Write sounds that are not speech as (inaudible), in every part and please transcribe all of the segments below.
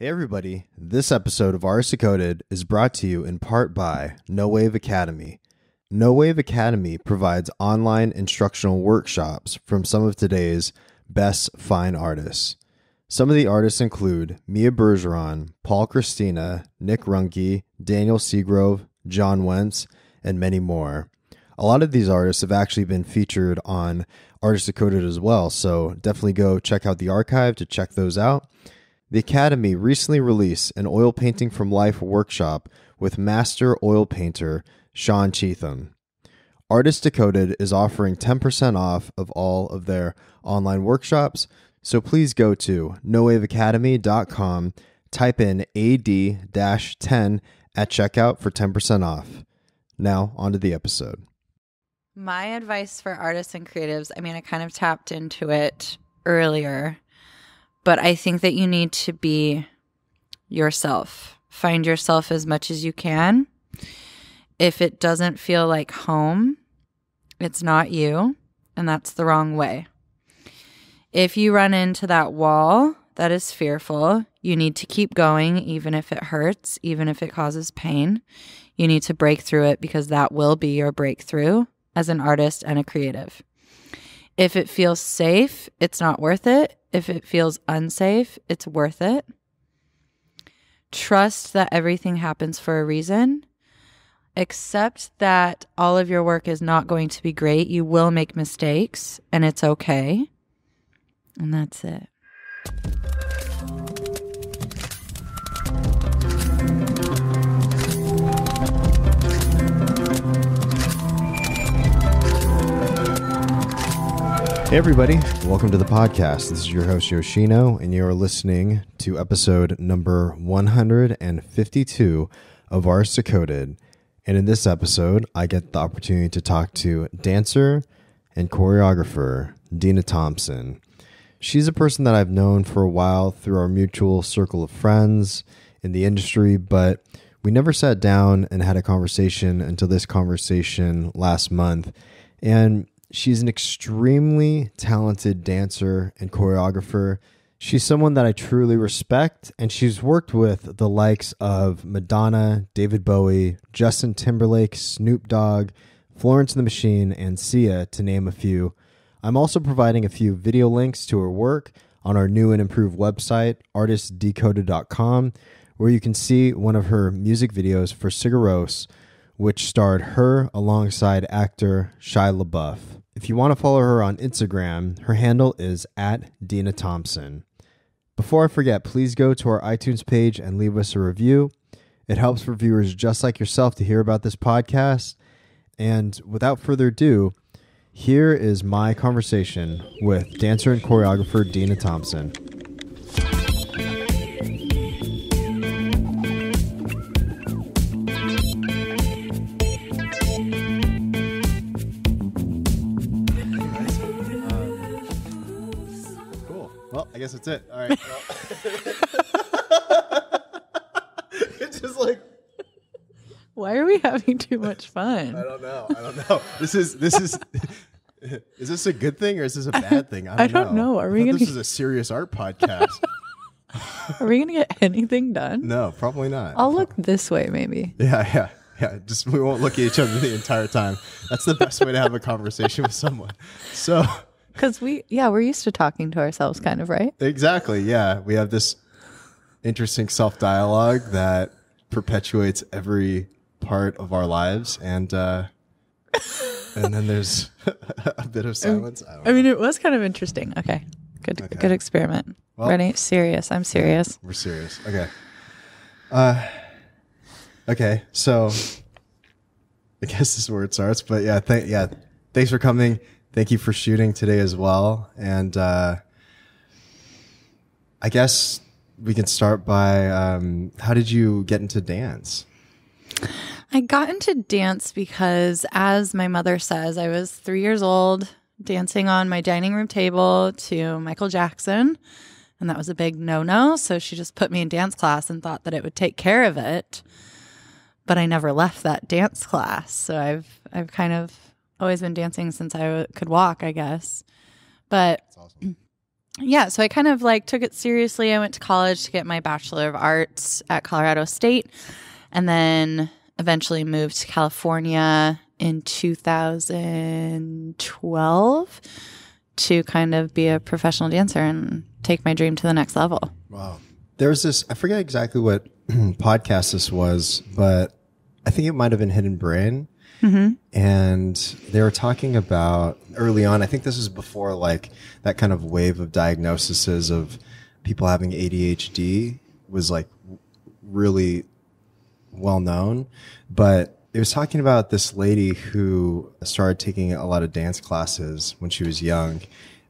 Hey everybody, this episode of Artist Decoded is brought to you in part by NOH/WAVE Academy. NOH/WAVE Academy provides online instructional workshops from some of today's best fine artists. Some of the artists include Mia Bergeron, Paul Christina, Nick Runke, Daniel Seagrove, John Wentz, and many more. A lot of these artists have actually been featured on Artist Decoded as well, so definitely go check out the archive to check those out. The Academy recently released an oil painting from life workshop with master oil painter Sean Cheetham. Artist Decoded is offering 10% off of all of their online workshops, so please go to nowaveacademy.com, type in AD 10 at checkout for 10% off. Now, on to the episode. My advice for artists and creatives, I mean, I kind of tapped into it earlier, but I think that you need to be yourself. Find yourself as much as you can. If it doesn't feel like home, it's not you, and that's the wrong way. If you run into that wall that is fearful, you need to keep going, even if it hurts, even if it causes pain. You need to break through it because that will be your breakthrough as an artist and a creative. If it feels safe, it's not worth it. If it feels unsafe, it's worth it. Trust that everything happens for a reason. Accept that all of your work is not going to be great. You will make mistakes, and it's okay. And that's it. Everybody. Welcome to the podcast. This is your host, Yoshino, and you are listening to episode number 152 of Artist Decoded. And in this episode, I get the opportunity to talk to dancer and choreographer Denna Thomsen. She's a person that I've known for a while through our mutual circle of friends in the industry, but we never sat down and had a conversation until this conversation last month. And she's an extremely talented dancer and choreographer. She's someone that I truly respect, and she's worked with the likes of Madonna, David Bowie, Justin Timberlake, Snoop Dogg, Florence and the Machine, and Sia, to name a few. I'm also providing a few video links to her work on our new and improved website, artistdecoded.com, where you can see one of her music videos for Sigur Ros, which starred her alongside actor Shia LaBeouf. If you want to follow her on Instagram, her handle is at Denna Thomsen. Before I forget, please go to our iTunes page and leave us a review. It helps reviewers just like yourself to hear about this podcast. And without further ado, here is my conversation with dancer and choreographer Denna Thomsen. Well, I guess that's it. All right. (laughs) it's just like Why are we having too much fun? I don't know. I don't know. This is this is (laughs) is this a good thing or is this a bad thing? I don't, I don't know. Are I we gonna- This is a serious art podcast. (laughs) Are we going to get anything done? no, probably not. I'll look this way, maybe. yeah, yeah, yeah. Just we won't look at each other the entire time. That's the best way to have a conversation with someone. So Because we, yeah, we're used to talking to ourselves, kind of, right? exactly, yeah. We have this interesting self dialogue that perpetuates every part of our lives, and uh, and then there's (laughs) a bit of silence. I don't. I mean, it was kind of interesting. Okay. Good, Okay. good experiment. Well- Ready? Serious. I'm serious. We're serious. Okay. Uh, okay. So, (laughs) I guess this is where it starts. But yeah, thank yeah, thanks for coming. Thank you for shooting today as well. And uh, I guess we can start by um, how did you get into dance? I got into dance because, as my mother says, I was three years old dancing on my dining room table to Michael Jackson. And that was a big no no. So she just put me in dance class and thought that it would take care of it. But I never left that dance class. So I've, I've kind of always been dancing since I w- could walk, I guess. But awesome. (clears throat) yeah, so I kind of like took it seriously. I went to college to get my Bachelor of Arts at Colorado State and then eventually moved to California in 2012 to kind of be a professional dancer and take my dream to the next level. Wow. There's this, I forget exactly what (clears throat) podcast this was, but I think it might have been Hidden Brain. And they were talking about early on, I think this was before like that kind of wave of diagnoses of people having ADHD was like really well known. But it was talking about this lady who started taking a lot of dance classes when she was young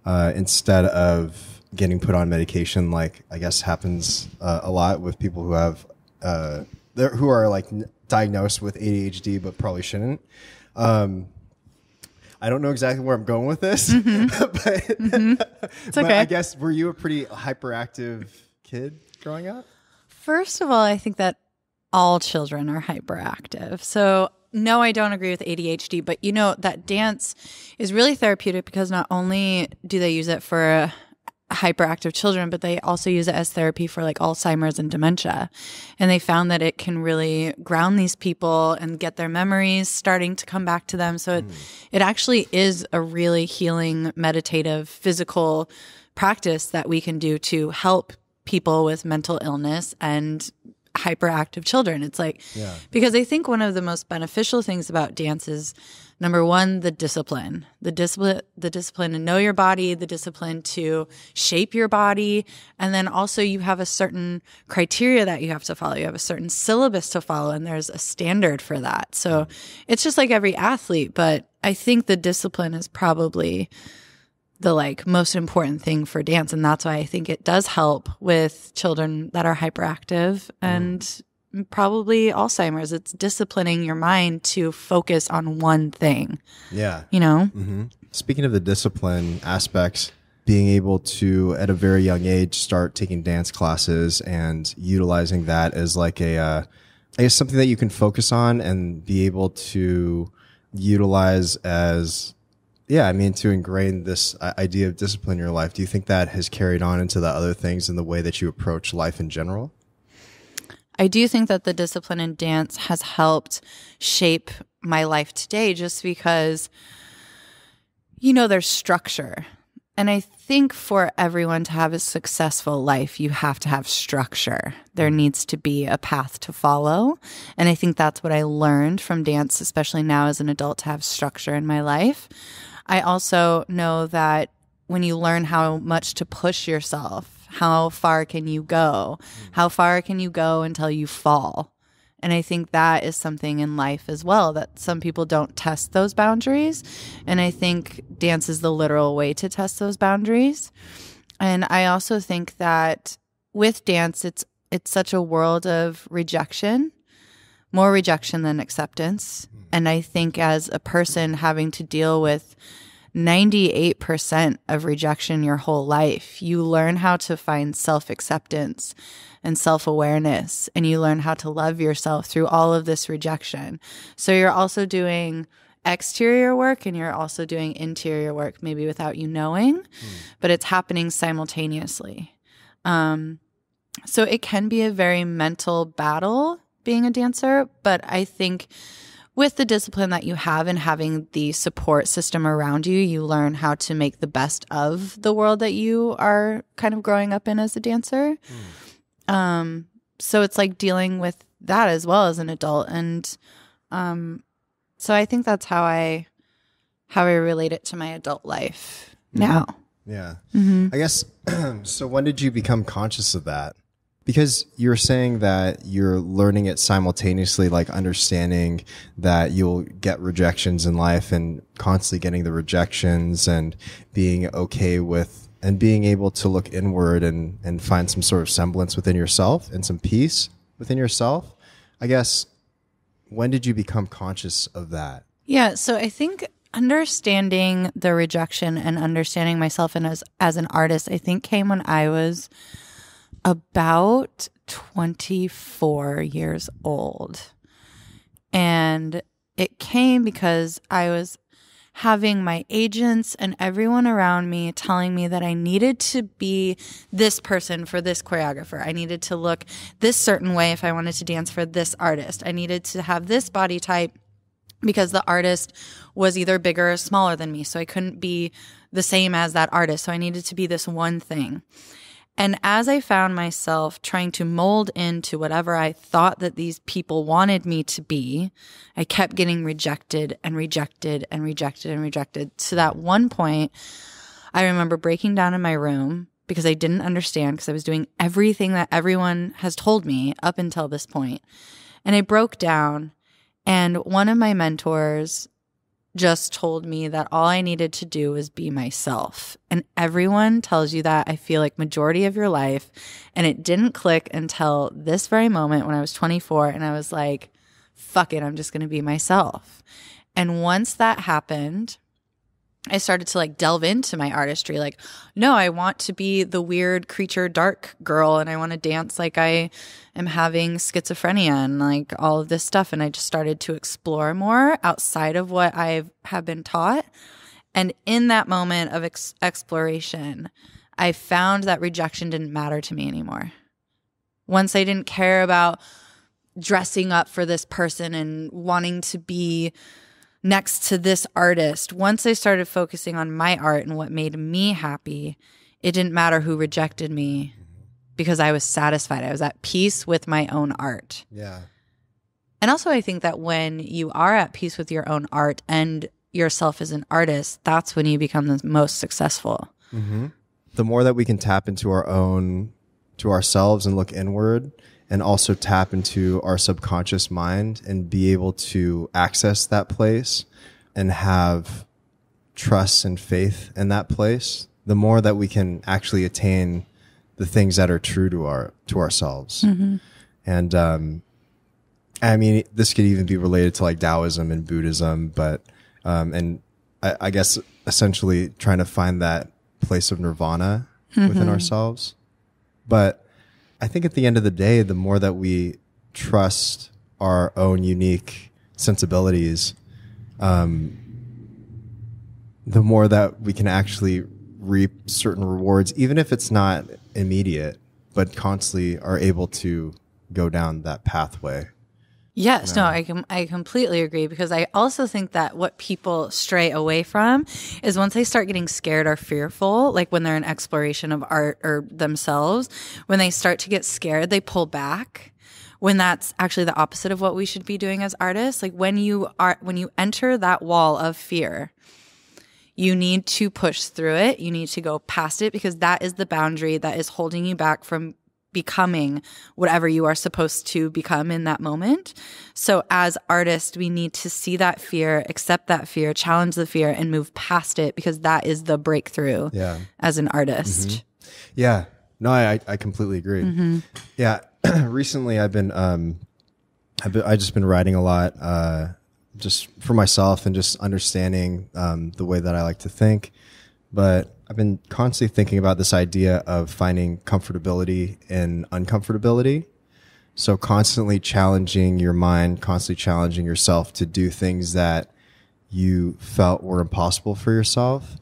uh, instead of getting put on medication, like I guess happens uh, a lot with people who have uh, who are like diagnosed with ADHD but probably shouldn't. Um, I don't know exactly where I'm going with this, (laughs) but, but okay. I guess were you a pretty hyperactive kid growing up? First of all, I think that all children are hyperactive. So, no, I don't agree with ADHD, but you know, that dance is really therapeutic because not only do they use it for hyperactive children, but they also use it as therapy for like Alzheimer's and dementia. And they found that it can really ground these people and get their memories starting to come back to them. So it, hmm. it actually is a really healing, meditative, physical practice that we can do to help people with mental illness and hyperactive children. It's like, because I think one of the most beneficial things about dance is number one, the discipline, the discipline, the discipline to know your body, the discipline to shape your body. And then also you have a certain criteria that you have to follow. You have a certain syllabus to follow and there's a standard for that. So mm. it's just like every athlete, but I think the discipline is probably the like most important thing for dance and that's why i think it does help with children that are hyperactive mm. and probably alzheimer's it's disciplining your mind to focus on one thing Yeah. you know Speaking of the discipline aspects, being able to, at a very young age, start taking dance classes and utilizing that as like a, uh, I guess something that you can focus on and be able to utilize as, yeah, I mean, to ingrain this uh, idea of discipline in your life. Do you think that has carried on into the other things in the way that you approach life in general? I do think that the discipline in dance has helped shape my life today just because, you know, there's structure. And I think for everyone to have a successful life, you have to have structure. There mm-hmm. needs to be a path to follow. And I think that's what I learned from dance, especially now as an adult, to have structure in my life. I also know that when you learn how much to push yourself, how far can you go? Hmm. How far can you go until you fall? And I think that is something in life as well that some people don't test those boundaries. And I think dance is the literal way to test those boundaries. And I also think that with dance, it's it's such a world of rejection, more rejection than acceptance. Hmm. And I think as a person having to deal with 98% of rejection your whole life, you learn how to find self acceptance and self awareness, and you learn how to love yourself through all of this rejection. So you're also doing exterior work and you're also doing interior work, maybe without you knowing, but it's happening simultaneously. Um, so it can be a very mental battle being a dancer, but I think with the discipline that you have and having the support system around you, you learn how to make the best of the world that you are kind of growing up in as a dancer. Um, so it's like dealing with that as well as an adult, and um, so I think that's how I how I relate it to my adult life now. Yeah. Mm-hmm. I guess (clears throat) so. When did you become conscious of that? Because you're saying that you're learning it simultaneously, like understanding that you'll get rejections in life and constantly getting the rejections and being okay with and being able to look inward and, and find some sort of semblance within yourself and some peace within yourself. I guess, when did you become conscious of that? Yeah, so I think understanding the rejection and understanding myself and as as an artist, I think came when I was about 24 years old. And it came because I was having my agents and everyone around me telling me that I needed to be this person for this choreographer. I needed to look this certain way if I wanted to dance for this artist. I needed to have this body type because the artist was either bigger or smaller than me. So I couldn't be the same as that artist. So I needed to be this one thing. And as I found myself trying to mold into whatever I thought that these people wanted me to be, I kept getting rejected and rejected and rejected and rejected. To that one point, I remember breaking down in my room because I didn't understand because I was doing everything that everyone has told me up until this point. And I broke down and one of my mentors just told me that all I needed to do was be myself. And everyone tells you that I feel like majority of your life. And it didn't click until this very moment when I was 24 and I was like, fuck it, I'm just going to be myself. And once that happened, I started to like delve into my artistry. Like, no, I want to be the weird creature dark girl and I want to dance like I am having schizophrenia and like all of this stuff. And I just started to explore more outside of what I have been taught. And in that moment of ex- exploration, I found that rejection didn't matter to me anymore. Once I didn't care about dressing up for this person and wanting to be next to this artist, once I started focusing on my art and what made me happy, it didn't matter who rejected me because I was satisfied. I was at peace with my own art. Yeah. And also, I think that when you are at peace with your own art and yourself as an artist, that's when you become the most successful. Mm-hmm. The more that we can tap into our own, to ourselves and look inward, and also tap into our subconscious mind and be able to access that place and have trust and faith in that place, the more that we can actually attain the things that are true to our to ourselves. Mm-hmm. And um, I mean, this could even be related to like Taoism and Buddhism, but um, and I, I, guess essentially trying to find that place of nirvana mm-hmm. within ourselves. But I think at the end of the day, the more that we trust our own unique sensibilities, um, the more that we can actually reap certain rewards, even if it's not immediate, but constantly are able to go down that pathway. Yes, no, no I com- I completely agree because I also think that what people stray away from is once they start getting scared or fearful, like when they're in exploration of art or themselves, when they start to get scared, they pull back. When that's actually the opposite of what we should be doing as artists, like when you are when you enter that wall of fear, you need to push through it. You need to go past it because that is the boundary that is holding you back from becoming whatever you are supposed to become in that moment. So as artists, we need to see that fear, accept that fear, challenge the fear and move past it because that is the breakthrough yeah. as an artist. Mm-hmm. Yeah. No, I, I completely agree. Mm-hmm. Yeah. (clears throat) Recently I've been, um, I've been, I just been writing a lot, uh, just for myself and just understanding um, the way that I like to think. But I've been constantly thinking about this idea of finding comfortability in uncomfortability. So constantly challenging your mind, constantly challenging yourself to do things that you felt were impossible for yourself.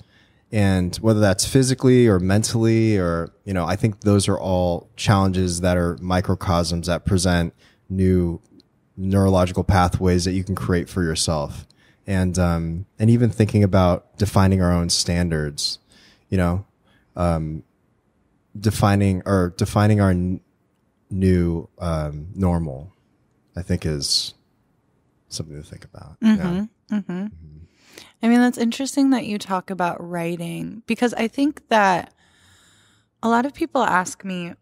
And whether that's physically or mentally, or, you know, I think those are all challenges that are microcosms that present new neurological pathways that you can create for yourself. And, um, and even thinking about defining our own standards, you know, um, defining or defining our n- new, um, normal, I think is something to think about. Mm-hmm, yeah. mm-hmm. Mm-hmm. I mean, that's interesting that you talk about writing because I think that a lot of people ask me,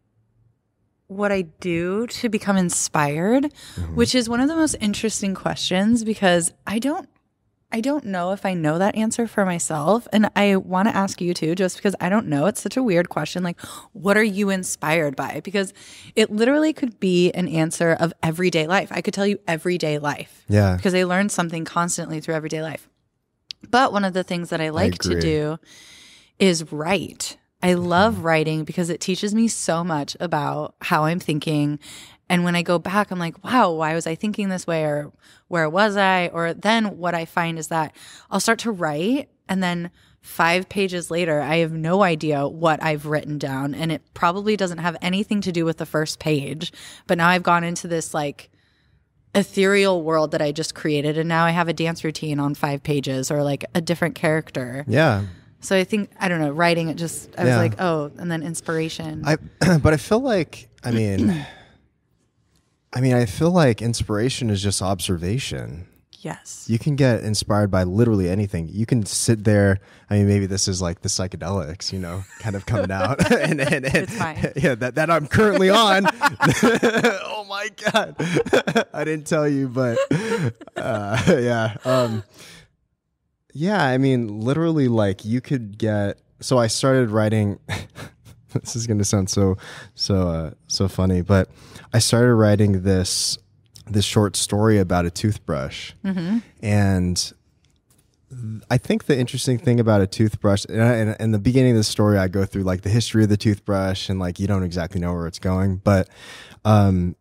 what I do to become inspired, mm-hmm. which is one of the most interesting questions because I don't I don't know if I know that answer for myself and I want to ask you too just because I don't know. It's such a weird question like what are you inspired by? Because it literally could be an answer of everyday life. I could tell you everyday life. Yeah. Because I learn something constantly through everyday life. But one of the things that I like I to do is write. I mm-hmm. love writing because it teaches me so much about how I'm thinking And when I go back, I'm like, wow, why was I thinking this way? Or where was I? Or then what I find is that I'll start to write and then five pages later, I have no idea what I've written down. And it probably doesn't have anything to do with the first page. But now I've gone into this like ethereal world that I just created. And now I have a dance routine on five pages or like a different character. Yeah. So I think, I don't know, writing it just, I was like, oh, and then inspiration. I (clears throat) but I feel like I mean I mean I feel like inspiration is just observation. yes. You can get inspired by literally anything. You can sit there. I mean, maybe this is like the psychedelics, you know, kind of coming out. (laughs) (laughs) and, and, and It's fine. (laughs) Yeah, that, that I'm currently on. oh my god, I didn't tell you, but uh, yeah, um, yeah. I mean, literally, like you could get. So I started writing. (laughs) this is going to sound so so uh, so funny, but I started writing this this short story about a toothbrush, and I think the interesting thing about a toothbrush, and in the beginning of the story, I go through like the history of the toothbrush, and like you don't exactly know where it's going, but um,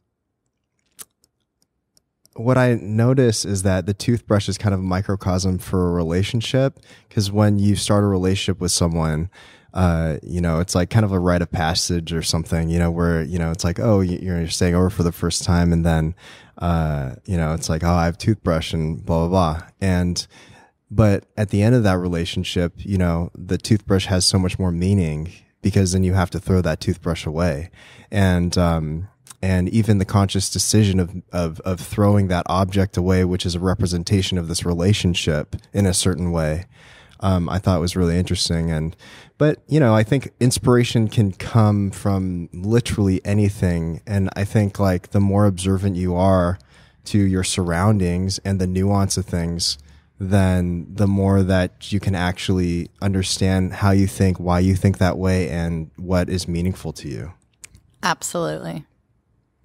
what I notice is that the toothbrush is kind of a microcosm for a relationship because when you start a relationship with someone, uh, you know, it's like kind of a rite of passage or something, you know, where, you know, it's like, oh, you- you're staying over for the first time. And then, uh, you know, it's like, oh, I have toothbrush and blah, blah, blah. And, but at the end of that relationship, you know, the toothbrush has so much more meaning because then you have to throw that toothbrush away. And, um, and even the conscious decision of, of, of throwing that object away, which is a representation of this relationship in a certain way, um, I thought was really interesting. And, but, you know, I think inspiration can come from literally anything. And I think like the more observant you are to your surroundings and the nuance of things, then the more that you can actually understand how you think, why you think that way, and what is meaningful to you. Absolutely.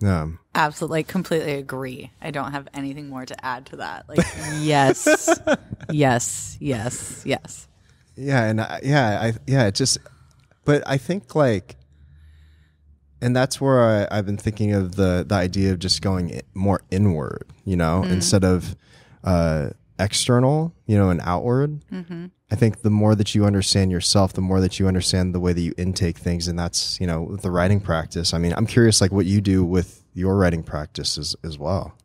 Um, Absolutely, completely agree. I don't have anything more to add to that. Like, (laughs) yes, yes, yes, yes. Yeah, and I, yeah, I yeah, it just, but I think like, and that's where I, I've been thinking of the the idea of just going more inward, you know, instead of uh, external, you know, and outward. I think the more that you understand yourself, the more that you understand the way that you intake things, and that's you know the writing practice. I mean, I'm curious like what you do with your writing practice as, as well.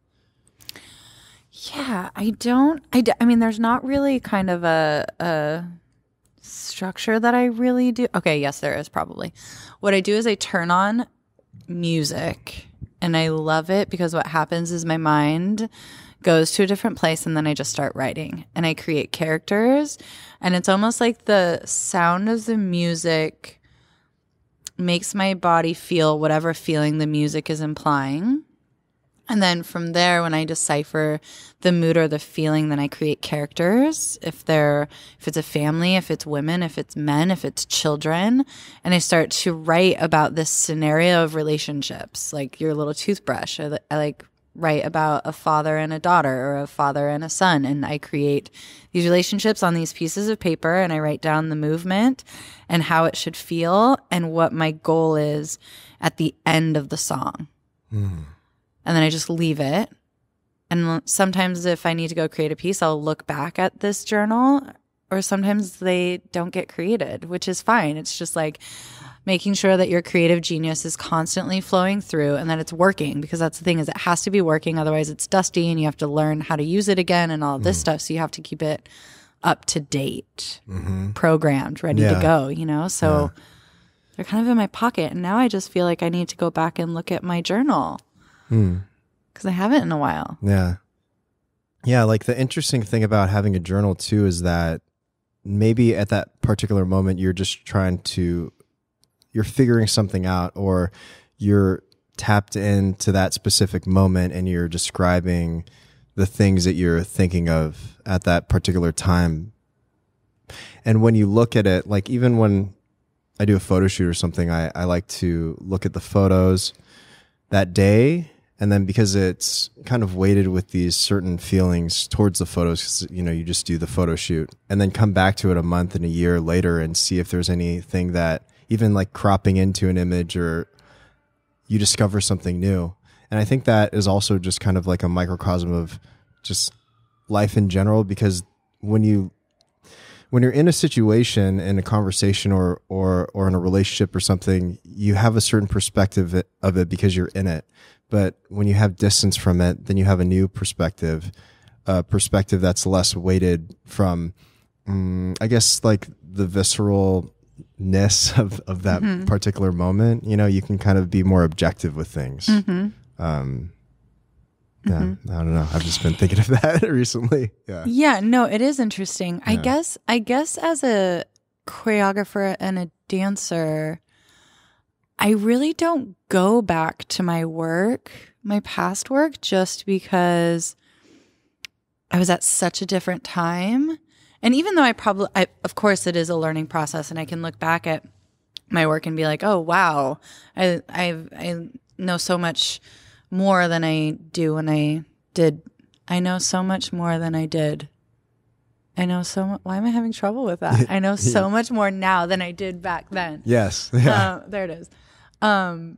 Yeah, I don't. I, d- I mean, there's not really kind of a, a structure that I really do. Okay, yes, there is probably. What I do is I turn on music and I love it because what happens is my mind goes to a different place and then I just start writing and I create characters. And it's almost like the sound of the music makes my body feel whatever feeling the music is implying. And then from there, when I decipher the mood or the feeling, then I create characters. If they're, if it's a family, if it's women, if it's men, if it's children, and I start to write about this scenario of relationships, like your little toothbrush. I, I like write about a father and a daughter or a father and a son, and I create these relationships on these pieces of paper, and I write down the movement and how it should feel and what my goal is at the end of the song hmm. And then I just leave it. And sometimes if I need to go create a piece, I'll look back at this journal, or sometimes they don't get created, which is fine. It's just like making sure that your creative genius is constantly flowing through and that it's working because that's the thing is it has to be working otherwise it's dusty and you have to learn how to use it again and all this mm-hmm. stuff. So you have to keep it up to date mm-hmm. programmed ready Yeah. to go you know? So they're kind of in my pocket. And now i just feel like i need to go back and look at my journal Hmm. because I haven't in a while. Yeah. Yeah. Like the interesting thing about having a journal too is that maybe at that particular moment, you're just trying to, you're figuring something out or you're tapped into that specific moment and you're describing the things that you're thinking of at that particular time. And when you look at it, like even when I do a photo shoot or something, I, I like to look at the photos that day and then because it's kind of weighted with these certain feelings towards the photos you know you just do the photo shoot and then come back to it a month and a year later and see if there's anything that even like cropping into an image or you discover something new. And I think that is also just kind of like a microcosm of just life in general because when you when you're in a situation in a conversation or or or in a relationship or something you have a certain perspective of it because you're in it but when you have distance from it then you have a new perspective a perspective that's less weighted from um, i guess like the visceralness (laughs) of of that Mm-hmm. particular moment you know you can kind of be more objective with things Mm-hmm. um yeah i don't know i've just been thinking of (laughs) that recently yeah Yeah, no, it is interesting. I guess I guess as a choreographer and a dancer, I really don't go back to my work, my past work just because I was at such a different time. And even though I probably I, of course it is a learning process and I can look back at my work and be like, "Oh, wow. I I I know so much more than I do when I did I know so much more than I did. I know so much. Why am I having trouble with that? (laughs) I know so much more now than I did back then. yes (laughs) yeah Uh, there it is. Um,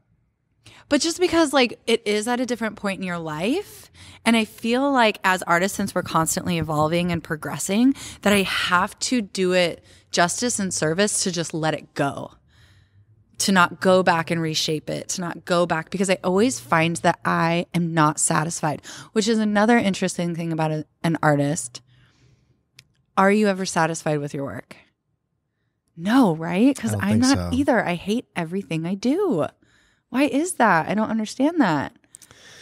but just because like it is at a different point in your life, and I feel like as artists, since we're constantly evolving and progressing, that I have to do it justice and service to just let it go to not go back and reshape it, to not go back because I always find that I am not satisfied, which is another interesting thing about an artist. Are you ever satisfied with your work? No, right? Because I'm not so. either. I hate everything I do. Why is that? I don't understand that.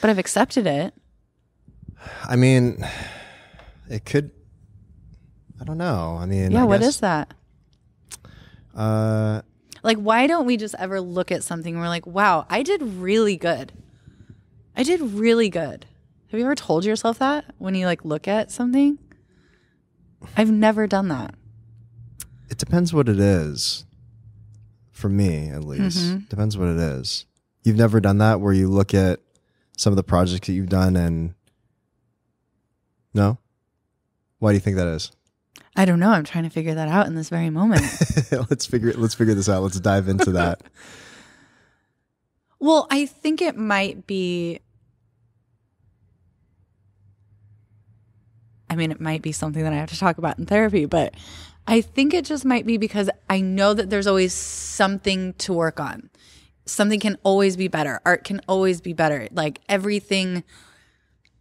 But I've accepted it. I mean, it could. I don't know. I mean, Yeah, I what guess, is that? Uh, Like, why don't we just ever look at something and we're like, wow, I did really good. I did really good. Have you ever told yourself that when you like look at something? I've never done that. It depends what it is. For me, at least, Mm-hmm. depends what it is. You've never done that where you look at some of the projects that you've done and no. Why do you think that is? I don't know. I'm trying to figure that out in this very moment. (laughs) let's figure let's figure this out. Let's dive into that. (laughs) well, I think it might be. I mean, it might be something that I have to talk about in therapy, but I think it just might be because I know that there's always something to work on. Something can always be better. Art can always be better. Like everything,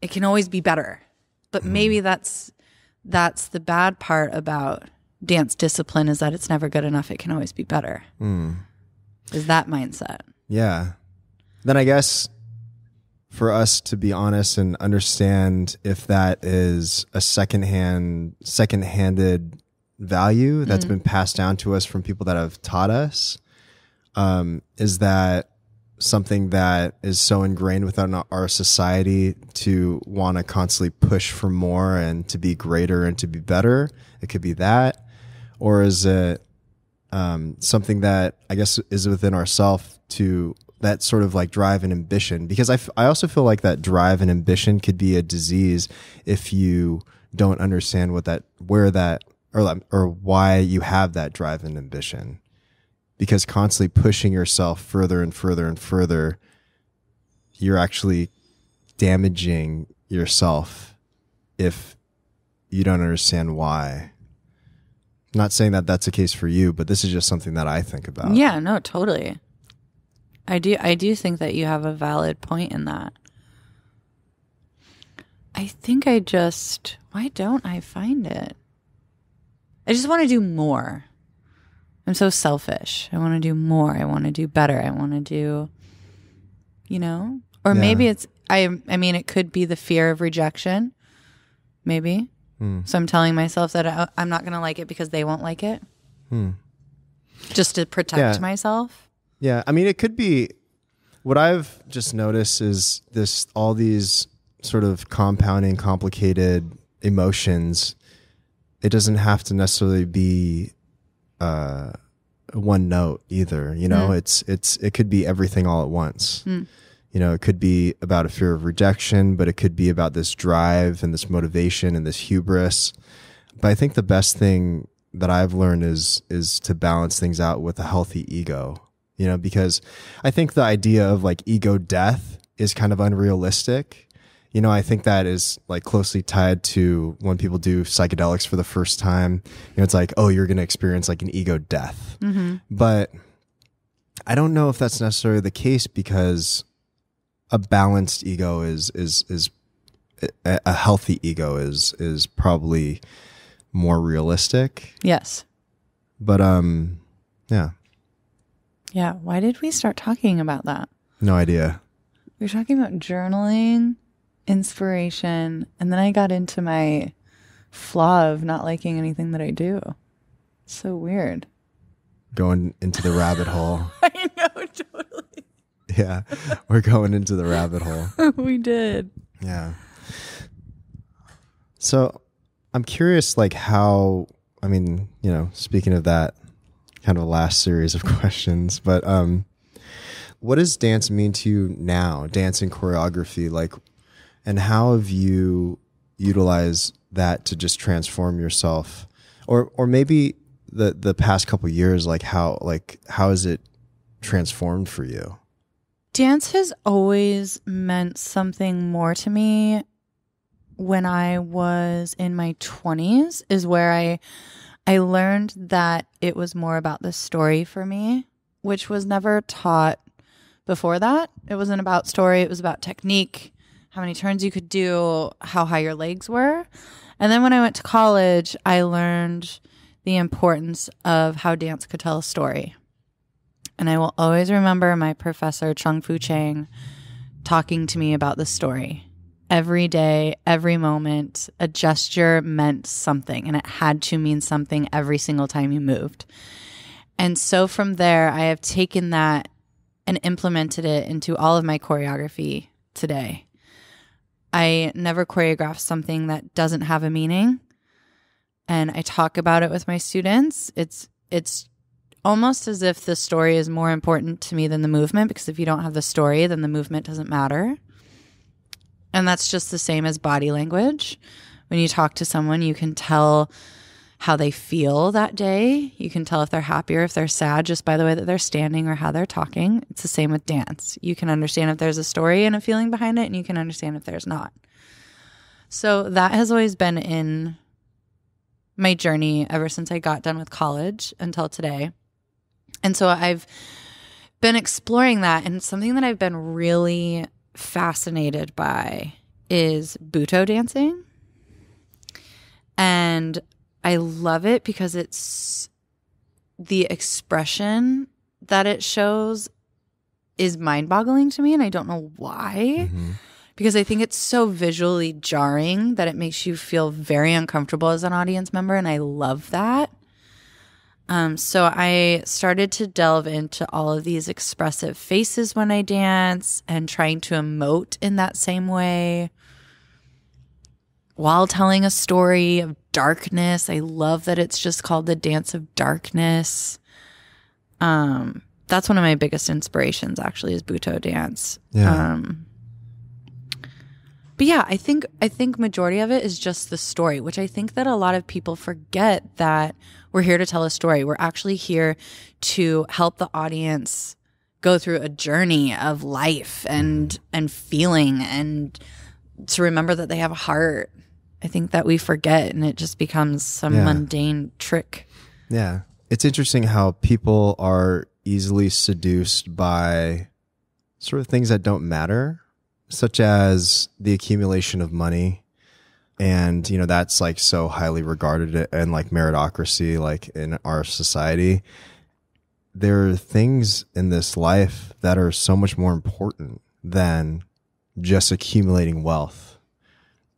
it can always be better. But mm. maybe that's that's the bad part about dance discipline is that it's never good enough. It can always be better. Mm. Is that mindset? Yeah. Then I guess for us to be honest and understand if that is a secondhand second-handed value that's been passed down to us from people that have taught us um, is that something that is so ingrained within our- our society to want to constantly push for more and to be greater and to be better. It could be that. Or is it um, something that I guess is within ourself to that sort of like drive and ambition? Because I, f- I also feel like that drive and ambition could be a disease if you don't understand what that where that or or why you have that drive and ambition because constantly pushing yourself further and further and further you're actually damaging yourself if you don't understand why I'm not saying that that's the case for you, but this is just something that I think about. Yeah, no, totally. I do I do think that you have a valid point in that. I think I just why don't I find it? I just want to do more. I'm so selfish. I want to do more. I want to do better. I want to do you know? Or Yeah. maybe it's I I mean it could be the fear of rejection. Maybe. Hmm. So I'm telling myself that I, I'm not going to like it because they won't like it. Hmm. Just to protect Yeah. myself. Yeah, I mean, it could be. What I've just noticed is this: all these sort of compounding, complicated emotions. It doesn't have to necessarily be uh, one note either. You know, it's it's it could be everything all at once. You know, it could be about a fear of rejection, but it could be about this drive and this motivation and this hubris. But I think the best thing that I've learned is is to balance things out with a healthy ego. You know, because I think the idea of like ego death is kind of unrealistic. You know, I think that is like closely tied to when people do psychedelics for the first time. You know, it's like, oh, you're going to experience like an ego death. But I don't know if that's necessarily the case because a balanced ego is is is a a healthy ego is is probably more realistic. Yes. But um, yeah, Yeah. Why did we start talking about that? no idea. We are talking about journaling, inspiration, and then I got into my flaw of not liking anything that I do. So weird. Going into the rabbit hole. (laughs) I know, totally. Yeah, we're going into the rabbit hole. (laughs) we did. Yeah. So I'm curious, like, how, I mean, you know, speaking of that kind of last series of (laughs) questions, but um, what does dance mean to you now, dance and choreography? Like, and how have you utilized that to just transform yourself? Or, or maybe the, the past couple years, like, how, like, how has it transformed for you? Dance has always meant something more to me when I was in my 20s is where I I learned that it was more about the story for me, which was never taught before that. It wasn't about story, it was about technique, how many turns you could do, how high your legs were. And then when I went to college, I learned the importance of how dance could tell a story. And I will always remember my professor, Chung Fu Chang, talking to me about the story. Every day, every moment, a gesture meant something, and it had to mean something every single time you moved. And so from there, I have taken that and implemented it into all of my choreography today. I never choreograph something that doesn't have a meaning. And I talk about it with my students. It's it's almost as if the story is more important to me than the movement because if you don't have the story, then the movement doesn't matter. And that's just the same as body language. When you talk to someone, you can tell how they feel that day. You can tell if they're happy or if they're sad just by the way that they're standing or how they're talking. It's the same with dance. You can understand if there's a story and a feeling behind it, and you can understand if there's not. So that has always been in my journey ever since I got done with college until today. And so I've been exploring that, and something that I've been really fascinated by is Butoh dancing. And I love it because it's the expression that it shows is mind boggling to me, and I don't know why. Because I think it's so visually jarring that it makes you feel very uncomfortable as an audience member, and I love that. Um, so I started to delve into all of these expressive faces when I dance and trying to emote in that same way while telling a story of darkness. I love that it's just called the dance of darkness. Um, that's one of my biggest inspirations actually is Butoh dance. Yeah. Um, but yeah, I think I think majority of it is just the story, which I think that a lot of people forget that we're here to tell a story. We're actually here to help the audience go through a journey of life and and feeling and to remember that they have a heart. I think that we forget and it just becomes some Yeah. mundane trick. Yeah. It's interesting how people are easily seduced by sort of things that don't matter, such as the accumulation of money. And, you know, that's like so highly regarded and like meritocracy, like in our society. There are things in this life that are so much more important than just accumulating wealth.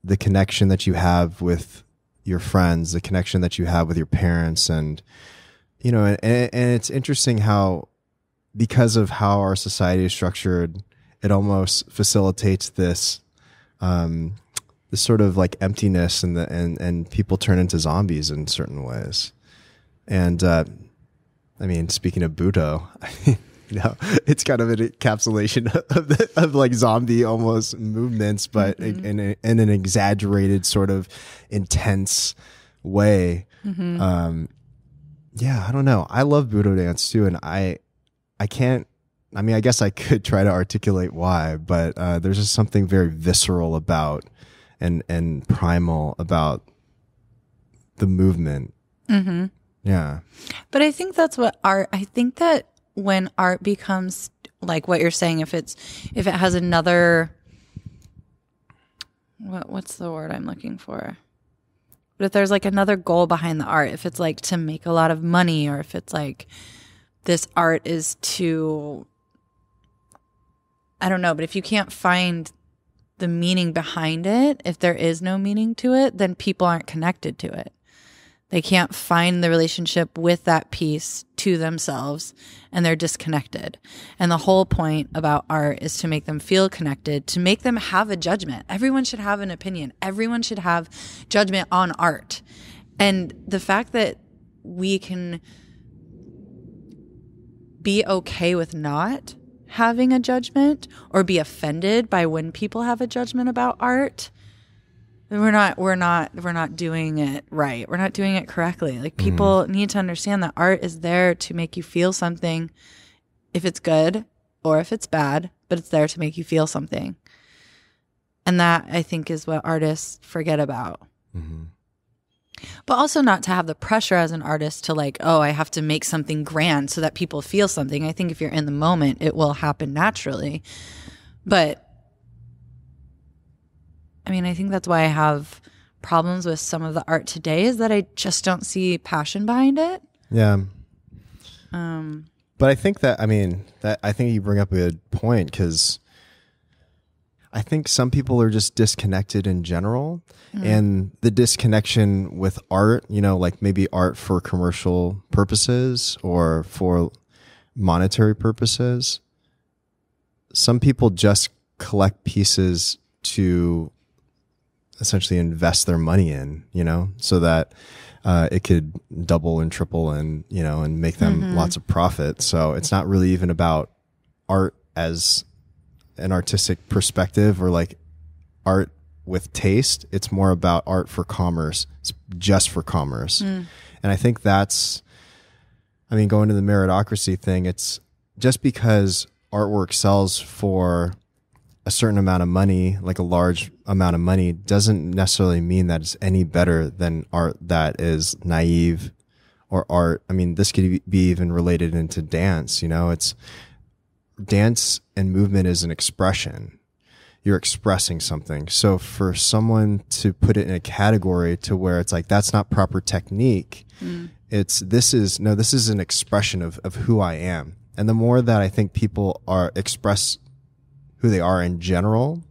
The connection that you have with your friends, the connection that you have with your parents, and you know, and, and it's interesting how because of how our society is structured, it almost facilitates this um, this sort of like emptiness, and the and and people turn into zombies in certain ways. And uh, I mean, speaking of Butoh, (laughs) you know, (laughs) it's kind of an encapsulation (laughs) of the, of like zombie almost movements, but in, a, in an exaggerated sort of intense way. Um, yeah, I don't know. I love Butoh dance too, and I I can't I mean, I guess I could try to articulate why, but uh, there's just something very visceral about and and primal about the movement. Mm-hmm. Yeah. But I think that's what art. I think that when art becomes like what you're saying, if it's if it has another, what what's the word I'm looking for? But if there's like another goal behind the art, if it's like to make a lot of money, or if it's like this art is to, I don't know. But if you can't find the meaning behind it, if there is no meaning to it, then people aren't connected to it. They can't find the relationship with that piece to themselves and they're disconnected. And the whole point about art is to make them feel connected, to make them have a judgment. Everyone should have an opinion. Everyone should have judgment on art. And the fact that we can be okay with not having a judgment or be offended by when people have a judgment about art we're not we're not we're not doing it right. We're not doing it correctly. Like people mm-hmm. need to understand that art is there to make you feel something if it's good or if it's bad but it's there to make you feel something. And that i think is what artists forget about. Mm-hmm. But also not to have the pressure as an artist to like oh i have to make something grand so that people feel something. I think if you're in the moment it will happen naturally. But I mean, I think that's why I have problems with some of the art today is that I just don't see passion behind it. Yeah. Um, But I think that I mean that I think you bring up a good point because I think some people are just disconnected in general, and the disconnection with art, you know, like maybe art for commercial purposes or for monetary purposes. Some people just collect pieces to essentially invest their money in, you know, so that uh, it could double and triple and you know and make them lots of profit. So it's not really even about art as an artistic perspective or like art with taste. It's more about art for commerce. It's just for commerce, and I think that's. I mean, going to the meritocracy thing, it's just because artwork sells for a certain amount of money, like a large amount of money, doesn't necessarily mean that it's any better than art that is naive or art. I mean, this could be even related into dance, you know, it's dance and movement is an expression. You're expressing something. So for someone to put it in a category to where it's like, that's not proper technique. Mm. It's, this is, no, this is an expression of, of who I am. And the more that I think people are express who they are in general,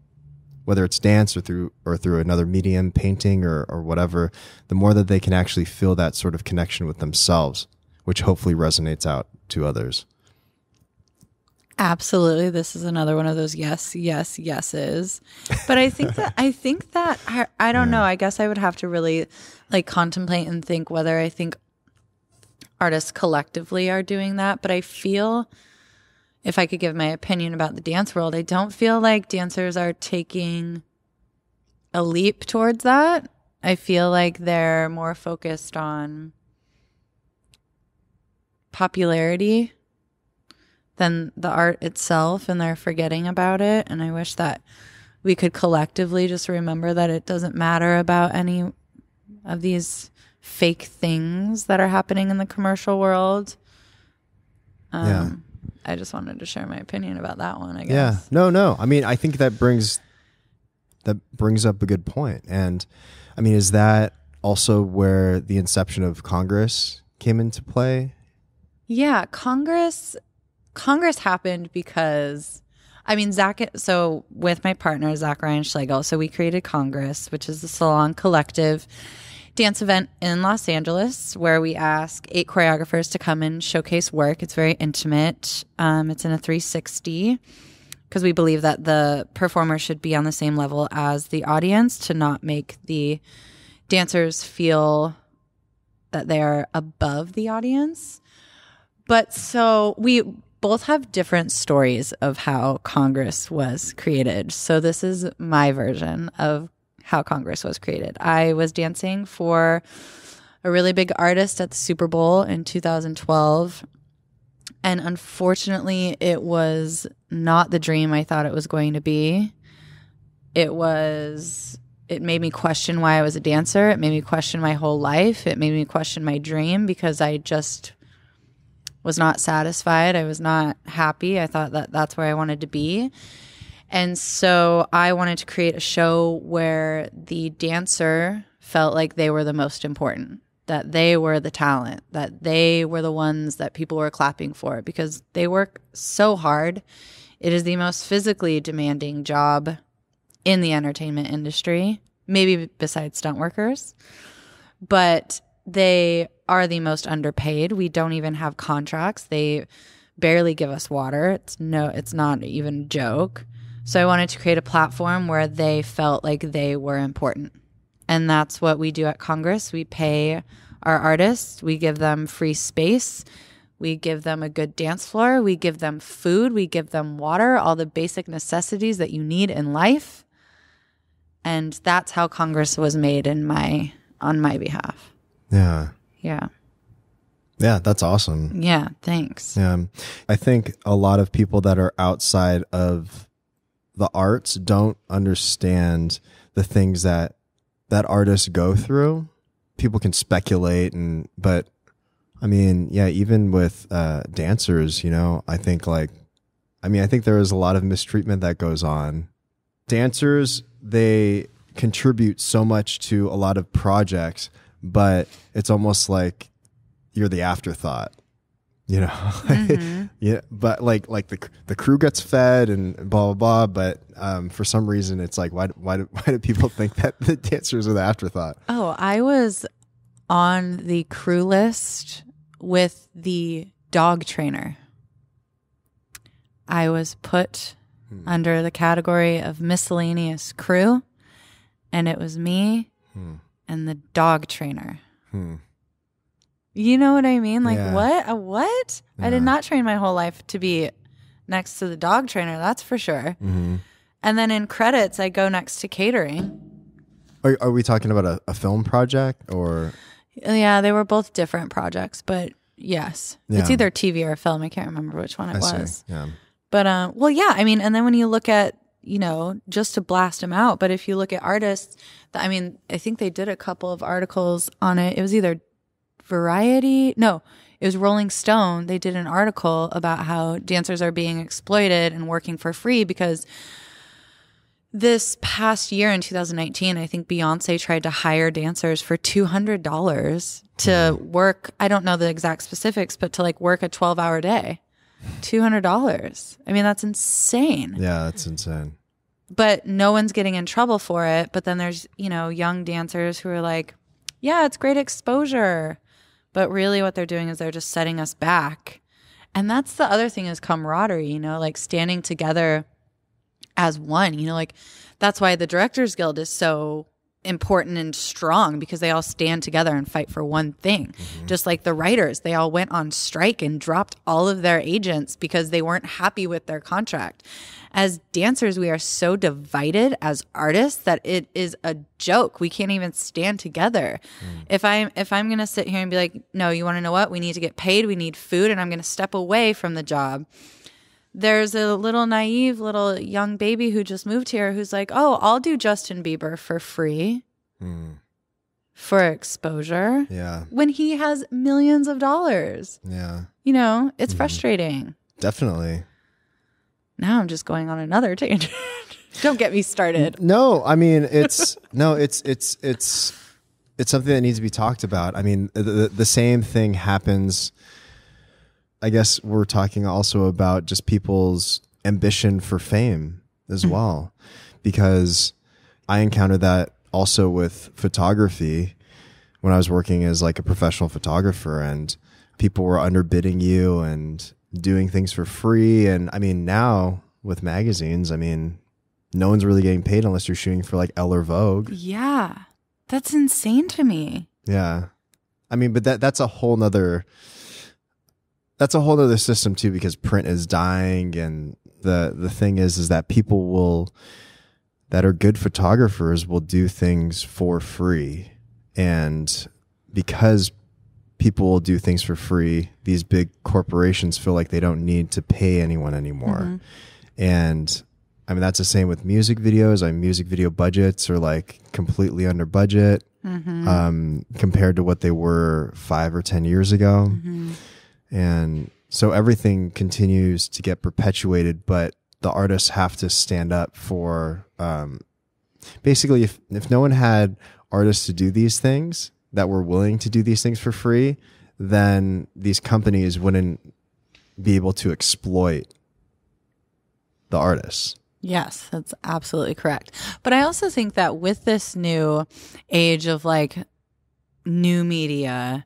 whether it's dance or through or through another medium, painting or or whatever, the more that they can actually feel that sort of connection with themselves, which hopefully resonates out to others. absolutely. This is another one of those yes, yes, yeses. But I think that, I think that, I, I don't know. I guess I would have to really like contemplate and think whether I think artists collectively are doing that. But I feel, if I could give my opinion about the dance world, I don't feel like dancers are taking a leap towards that. I feel like they're more focused on popularity than the art itself and they're forgetting about it. And I wish that we could collectively just remember that it doesn't matter about any of these fake things that are happening in the commercial world. Um, Yeah. I just wanted to share my opinion about that one, I guess. Yeah. No, no. I mean, I think that brings that brings up a good point. And I mean, is that also where the inception of Congress came into play? Yeah, Congress Congress happened because I mean Zach so with my partner Zach Ryan Schlegel, so we created Congress, which is the Salon Collective dance event in Los Angeles where we ask eight choreographers to come and showcase work. It's very intimate. Um, it's in a 360 because we believe that the performer should be on the same level as the audience to not make the dancers feel that they are above the audience. But so we both have different stories of how Congress was created. So this is my version of how Congress was created. I was dancing for a really big artist at the Super Bowl in 2012. And unfortunately, it was not the dream I thought it was going to be. It was, it made me question why I was a dancer. It made me question my whole life. It made me question my dream because I just was not satisfied. I was not happy. I thought that that's where I wanted to be. And so I wanted to create a show where the dancer felt like they were the most important, that they were the talent, that they were the ones that people were clapping for because they work so hard. It is the most physically demanding job in the entertainment industry, maybe besides stunt workers. But they are the most underpaid. We don't even have contracts. They barely give us water. It's no it's not even a joke. So I wanted to create a platform where they felt like they were important. And that's what we do at Congress. We pay our artists, we give them free space, we give them a good dance floor, we give them food, we give them water, all the basic necessities that you need in life. And that's how Congress was made in my on my behalf. Yeah. Yeah. Yeah, that's awesome. Yeah, thanks. Yeah. I think a lot of people that are outside of the arts don't understand the things that that artists go through. People can speculate and but I mean, yeah, even with uh dancers, you know, I think like I mean, I think there is a lot of mistreatment that goes on. Dancers, they contribute so much to a lot of projects, but it's almost like you're the afterthought you know (laughs) mm-hmm. yeah but like like the the crew gets fed and blah blah blah but um, for some reason it's like why why do, (laughs) why do people think that the dancers are the afterthought oh i was on the crew list with the dog trainer i was put hmm. under the category of miscellaneous crew and it was me hmm. and the dog trainer hmm. You know what I mean? Like yeah. what? A what? Yeah. I did not train my whole life to be next to the dog trainer. That's for sure. Mm-hmm. And then in credits, I go next to catering. Are, are we talking about a, a, film project or? Yeah, they were both different projects, but yes, yeah. it's either TV or film. I can't remember which one it I was. See. Yeah. But um, well, yeah. I mean, and then when you look at you know just to blast them out, but if you look at artists, I mean, I think they did a couple of articles on it. It was either Variety. No, it was Rolling Stone. They did an article about how dancers are being exploited and working for free because this past year in 2019, I think Beyonce tried to hire dancers for $200 to mm-hmm. work. I don't know the exact specifics, but to like work a 12 hour day. $200. I mean, that's insane. Yeah, that's insane. But no one's getting in trouble for it. But then there's, you know, young dancers who are like, yeah, it's great exposure. But really, what they're doing is they're just setting us back. And that's the other thing is camaraderie, you know, like standing together as one, you know, like that's why the Directors Guild is so important and strong because they all stand together and fight for one thing. Mm-hmm. Just like the writers, they all went on strike and dropped all of their agents because they weren't happy with their contract. As dancers, we are so divided as artists that it is a joke. We can't even stand together. Mm. If I'm if I'm going to sit here and be like, "No, you want to know what? We need to get paid, we need food, and I'm going to step away from the job." There's a little naive little young baby who just moved here who's like, "Oh, I'll do Justin Bieber for free." Mm. For exposure. Yeah. When he has millions of dollars. Yeah. You know, it's mm. frustrating. Definitely. Now I'm just going on another tangent. (laughs) Don't get me started. No, I mean it's (laughs) no, it's it's it's it's something that needs to be talked about. I mean, the, the same thing happens I guess we're talking also about just people's ambition for fame as mm-hmm. well, because I encountered that also with photography when I was working as like a professional photographer and people were underbidding you and doing things for free. And I mean, now with magazines, I mean, no one's really getting paid unless you're shooting for like Elle or Vogue. Yeah. That's insane to me. Yeah. I mean, but that that's a whole nother that's a whole other system too because print is dying and the the thing is is that people will that are good photographers will do things for free and because people will do things for free. These big corporations feel like they don't need to pay anyone anymore. Mm-hmm. And I mean, that's the same with music videos. I mean, music video budgets are like completely under budget mm-hmm. um, compared to what they were five or 10 years ago. Mm-hmm. And so everything continues to get perpetuated, but the artists have to stand up for um, basically, if, if no one had artists to do these things that were willing to do these things for free, then these companies wouldn't be able to exploit the artists. Yes, that's absolutely correct. But I also think that with this new age of like new media,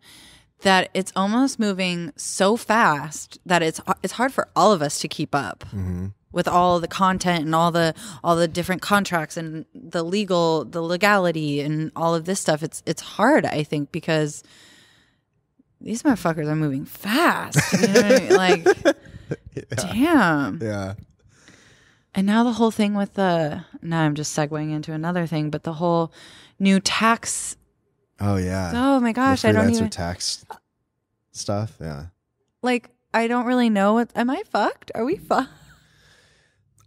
that it's almost moving so fast that it's it's hard for all of us to keep up mm-hmm. with all the content and all the all the different contracts and the legal the legality and all of this stuff. It's it's hard, I think, because these motherfuckers are moving fast. You know I mean? (laughs) Like, damn. Yeah. And now the whole thing with the now I'm just segueing into another thing, but the whole new tax. Oh yeah. Oh my gosh, I don't even tax stuff. Yeah. like. I don't really know what. Am I fucked? Are we fucked?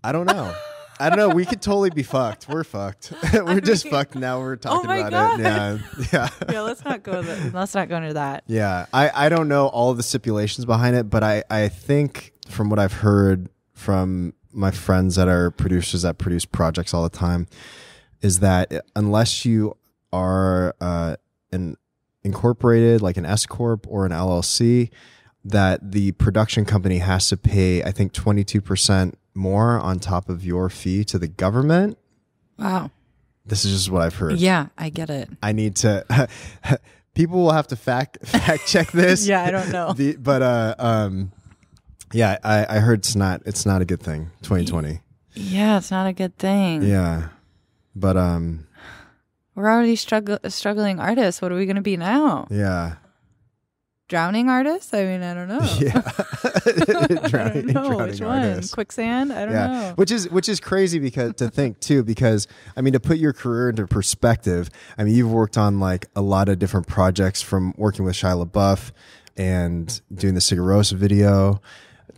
I don't know. I don't know. We could totally be fucked. We're fucked. (laughs) (laughs) We're just fucked now. We're talking oh my about it. Yeah. (laughs) Yeah. Yeah, let's not go. Let's not go into that. Yeah. I, I don't know all the stipulations behind it, but I, I think from what I've heard from my friends that are producers that produce projects all the time is that unless you are uh, an incorporated like an S corp or an LLC, that the production company has to pay I think twenty two percent more on top of your fee to the government. Wow. This is just what I've heard. Yeah, I get it. I need to. (laughs) people will have to fact (laughs) fact check this. Yeah, I don't know. (laughs) The, but uh, um, yeah, I, I heard it's not it's not a good thing. Twenty twenty. Yeah, it's not a good thing. Yeah, but um, We're already struggle, struggling artists. What are we going to be now? yeah, Drowning artists? I mean, I don't know. yeah. (laughs) (laughs) Drowning, know drowning which one. artists. Quicksand? I don't yeah, know. which is which is crazy because to think too because I mean to put your career into perspective. I mean you've worked on like a lot of different projects from working with Shia LaBeouf and doing the Sigur Ros video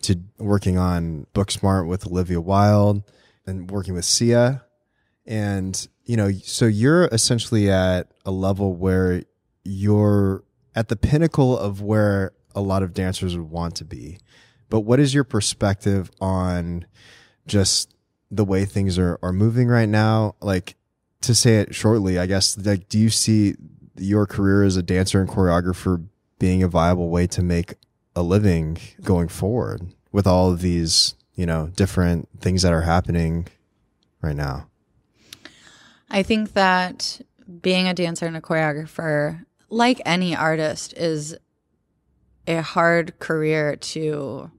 to working on Booksmart with Olivia Wilde and working with Sia and you know so you're essentially at a level where you're at the pinnacle of where a lot of dancers would want to be. But what is your perspective on just the way things are, are moving right now? Like to say it shortly i guess like do you see your career as a dancer and choreographer being a viable way to make a living going forward with all of these you know different things that are happening right now I think that being a dancer and a choreographer, like any artist, is a hard career to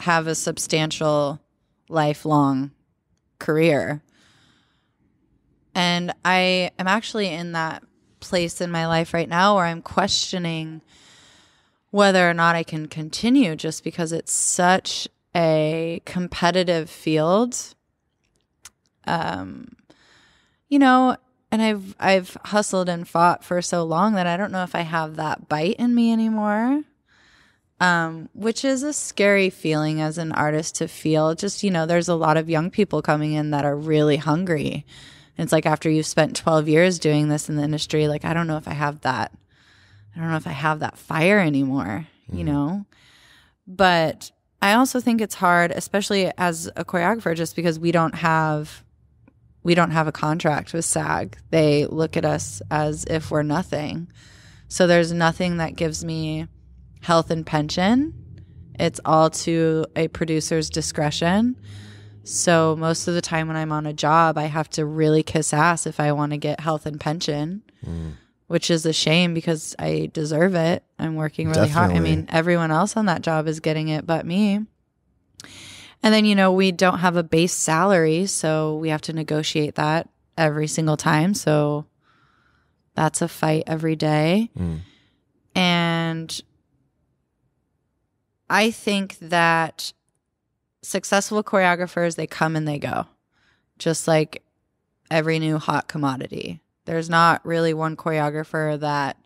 have a substantial lifelong career. And I am actually in that place in my life right now where I'm questioning whether or not I can continue just because it's such a competitive field. Um, you know, and I've I've hustled and fought for so long that I don't know if I have that bite in me anymore. Um, which is a scary feeling as an artist to feel. Just, you know, there's a lot of young people coming in that are really hungry. And it's like after you've spent 12 years doing this in the industry, like I don't know if I have that I don't know if I have that fire anymore, you know? But I also think it's hard, especially as a choreographer, just because we don't have we don't have a contract with SAG. They look at us as if we're nothing. So there's nothing that gives me health and pension. It's all to a producer's discretion. So most of the time when I'm on a job, I have to really kiss ass if I want to get health and pension, mm. which is a shame because I deserve it. I'm working really hard. I mean, everyone else on that job is getting it but me. And then, you know, we don't have a base salary, so we have to negotiate that every single time. So that's a fight every day. Mm. And I think that successful choreographers, they come and they go, just like every new hot commodity. There's not really one choreographer that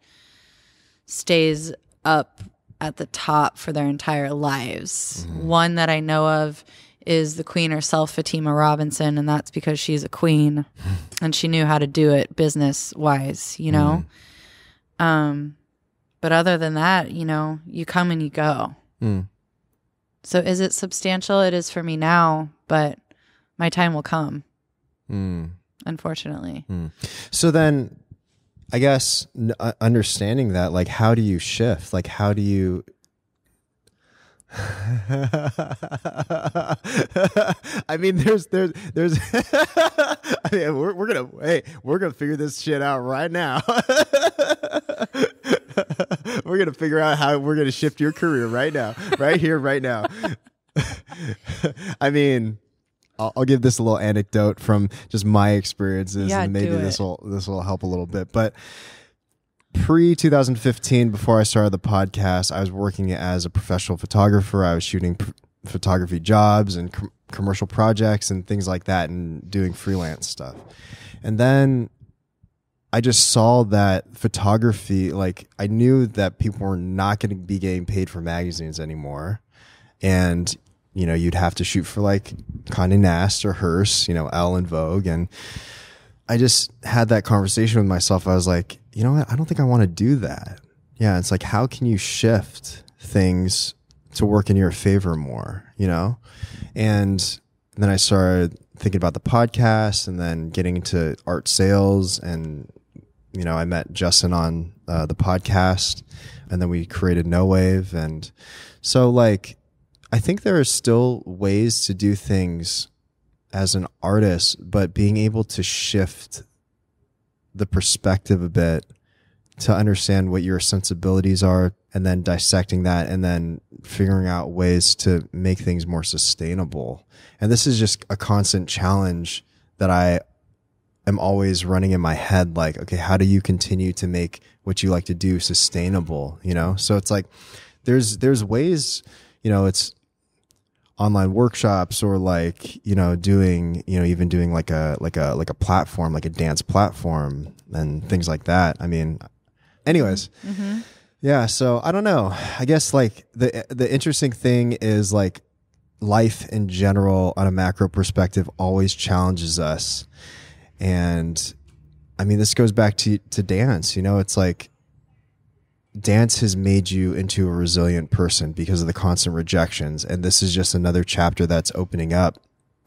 stays up at the top for their entire lives. One that I know of is the queen herself, Fatima Robinson, and that's because she's a queen (laughs) and she knew how to do it business wise, you know? Um, but other than that, you know, you come and you go. Mm. So is it substantial? It is for me now, but my time will come, Mm. unfortunately. So then, I guess uh, understanding that, like, how do you shift? Like, how do you? (laughs) I mean, there's, there's, there's. (laughs) I mean, we're, we're gonna, hey, we're gonna figure this shit out right now. (laughs) we're gonna figure out how we're gonna shift your career right now, right here, right now. I mean, I'll, I'll give this a little anecdote from just my experiences, Yeah, and maybe this will this will help a little bit. But pre 2015, before I started the podcast, I was working as a professional photographer. I was shooting pr- photography jobs and com- commercial projects and things like that, and doing freelance stuff. And then I just saw that photography, like I knew that people were not going to be getting paid for magazines anymore. And, you know, you'd have to shoot for like Condé Nast or Hearst, you know, Elle and Vogue. And I just had that conversation with myself. I was like, you know what? I don't think I want to do that. Yeah. It's like, how can you shift things to work in your favor more, you know? And then I started thinking about the podcast and then getting into art sales. And, you know, I met Justin on uh, the podcast and then we created NOH/WAVE. And so, like, I think there are still ways to do things as an artist, but being able to shift the perspective a bit to understand what your sensibilities are and then dissecting that and then figuring out ways to make things more sustainable. And this is just a constant challenge that I am always running in my head like, okay, how do you continue to make what you like to do sustainable, you know? So it's like there's there's ways, you know, it's online workshops or like you know doing you know even doing like a like a like a platform like a dance platform and things like that. I mean anyways. Mm-hmm. Yeah so i don't know. I guess like the the interesting thing is like life in general on a macro perspective always challenges us. And i mean this goes back to to dance you know? It's like dance has made you into a resilient person because of the constant rejections and this is just another chapter that's opening up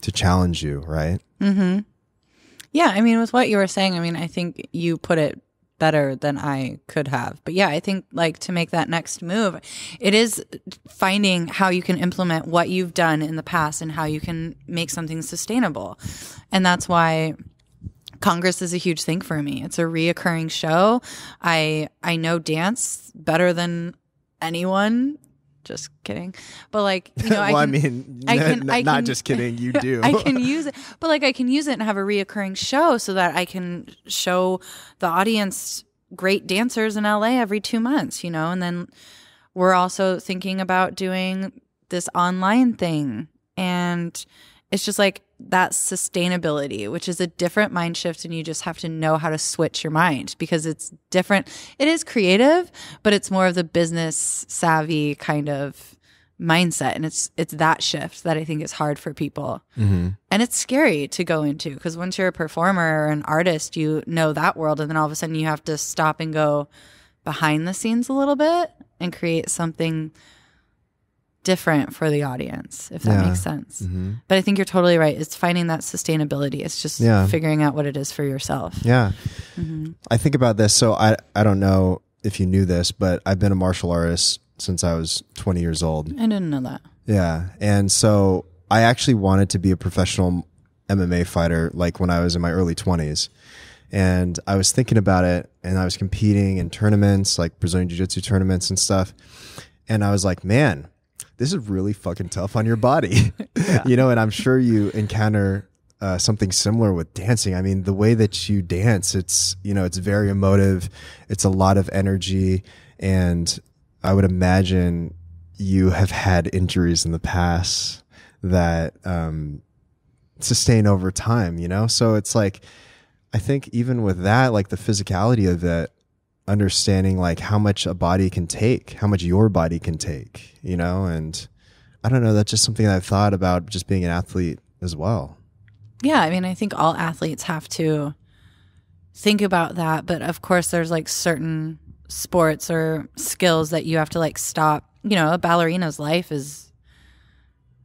to challenge you right mm-hmm Yeah, I mean, with what you were saying, I mean, I think you put it better than I could have. But yeah, I think like to make that next move, it is finding how you can implement what you've done in the past and how you can make something sustainable. And that's why Congress is a huge thing for me. It's a reoccurring show. I I know dance better than anyone. Just kidding. But like, you know, (laughs) well I i mean I can- I not just kidding you (laughs) do I can use it, but like I can use it and have a reoccurring show so that I can show the audience great dancers in LA every two months, you know. And then we're also thinking about doing this online thing, and it's just like that sustainability, which is a different mind shift, and you just have to know how to switch your mind because it's different. It is creative, but it's more of the business savvy kind of mindset and it's it's that shift that I think is hard for people. Mm-hmm. And it's scary to go into because once you're a performer or an artist, you know that world and then all of a sudden you have to stop and go behind the scenes a little bit and create something different for the audience, if that Yeah. makes sense. Mm-hmm. But I think you're totally right. It's finding that sustainability. It's just Yeah. figuring out what it is for yourself. yeah mm-hmm. i think about this so i i don't know if you knew this but i've been a martial artist since i was 20 years old I didn't know that. Yeah. And so I actually wanted to be a professional MMA fighter like when I was in my early 20s. And I was thinking about it and I was competing in tournaments like Brazilian Jiu Jitsu tournaments and stuff. And I was like, man, this is really fucking tough on your body. (laughs) you know, and I'm sure you encounter uh, something similar with dancing. I mean, the way that you dance, it's, you know, it's very emotive. It's a lot of energy. And I would imagine you have had injuries in the past that um, sustain over time, you know? So it's like, I think even with that, like the physicality of it, understanding like how much a body can take, how much your body can take, you know, and I don't know, that's just something I've thought about just being an athlete as well. Yeah, I mean, I think all athletes have to think about that, but of course there's like certain sports or skills that you have to like stop. You know, a ballerina's life is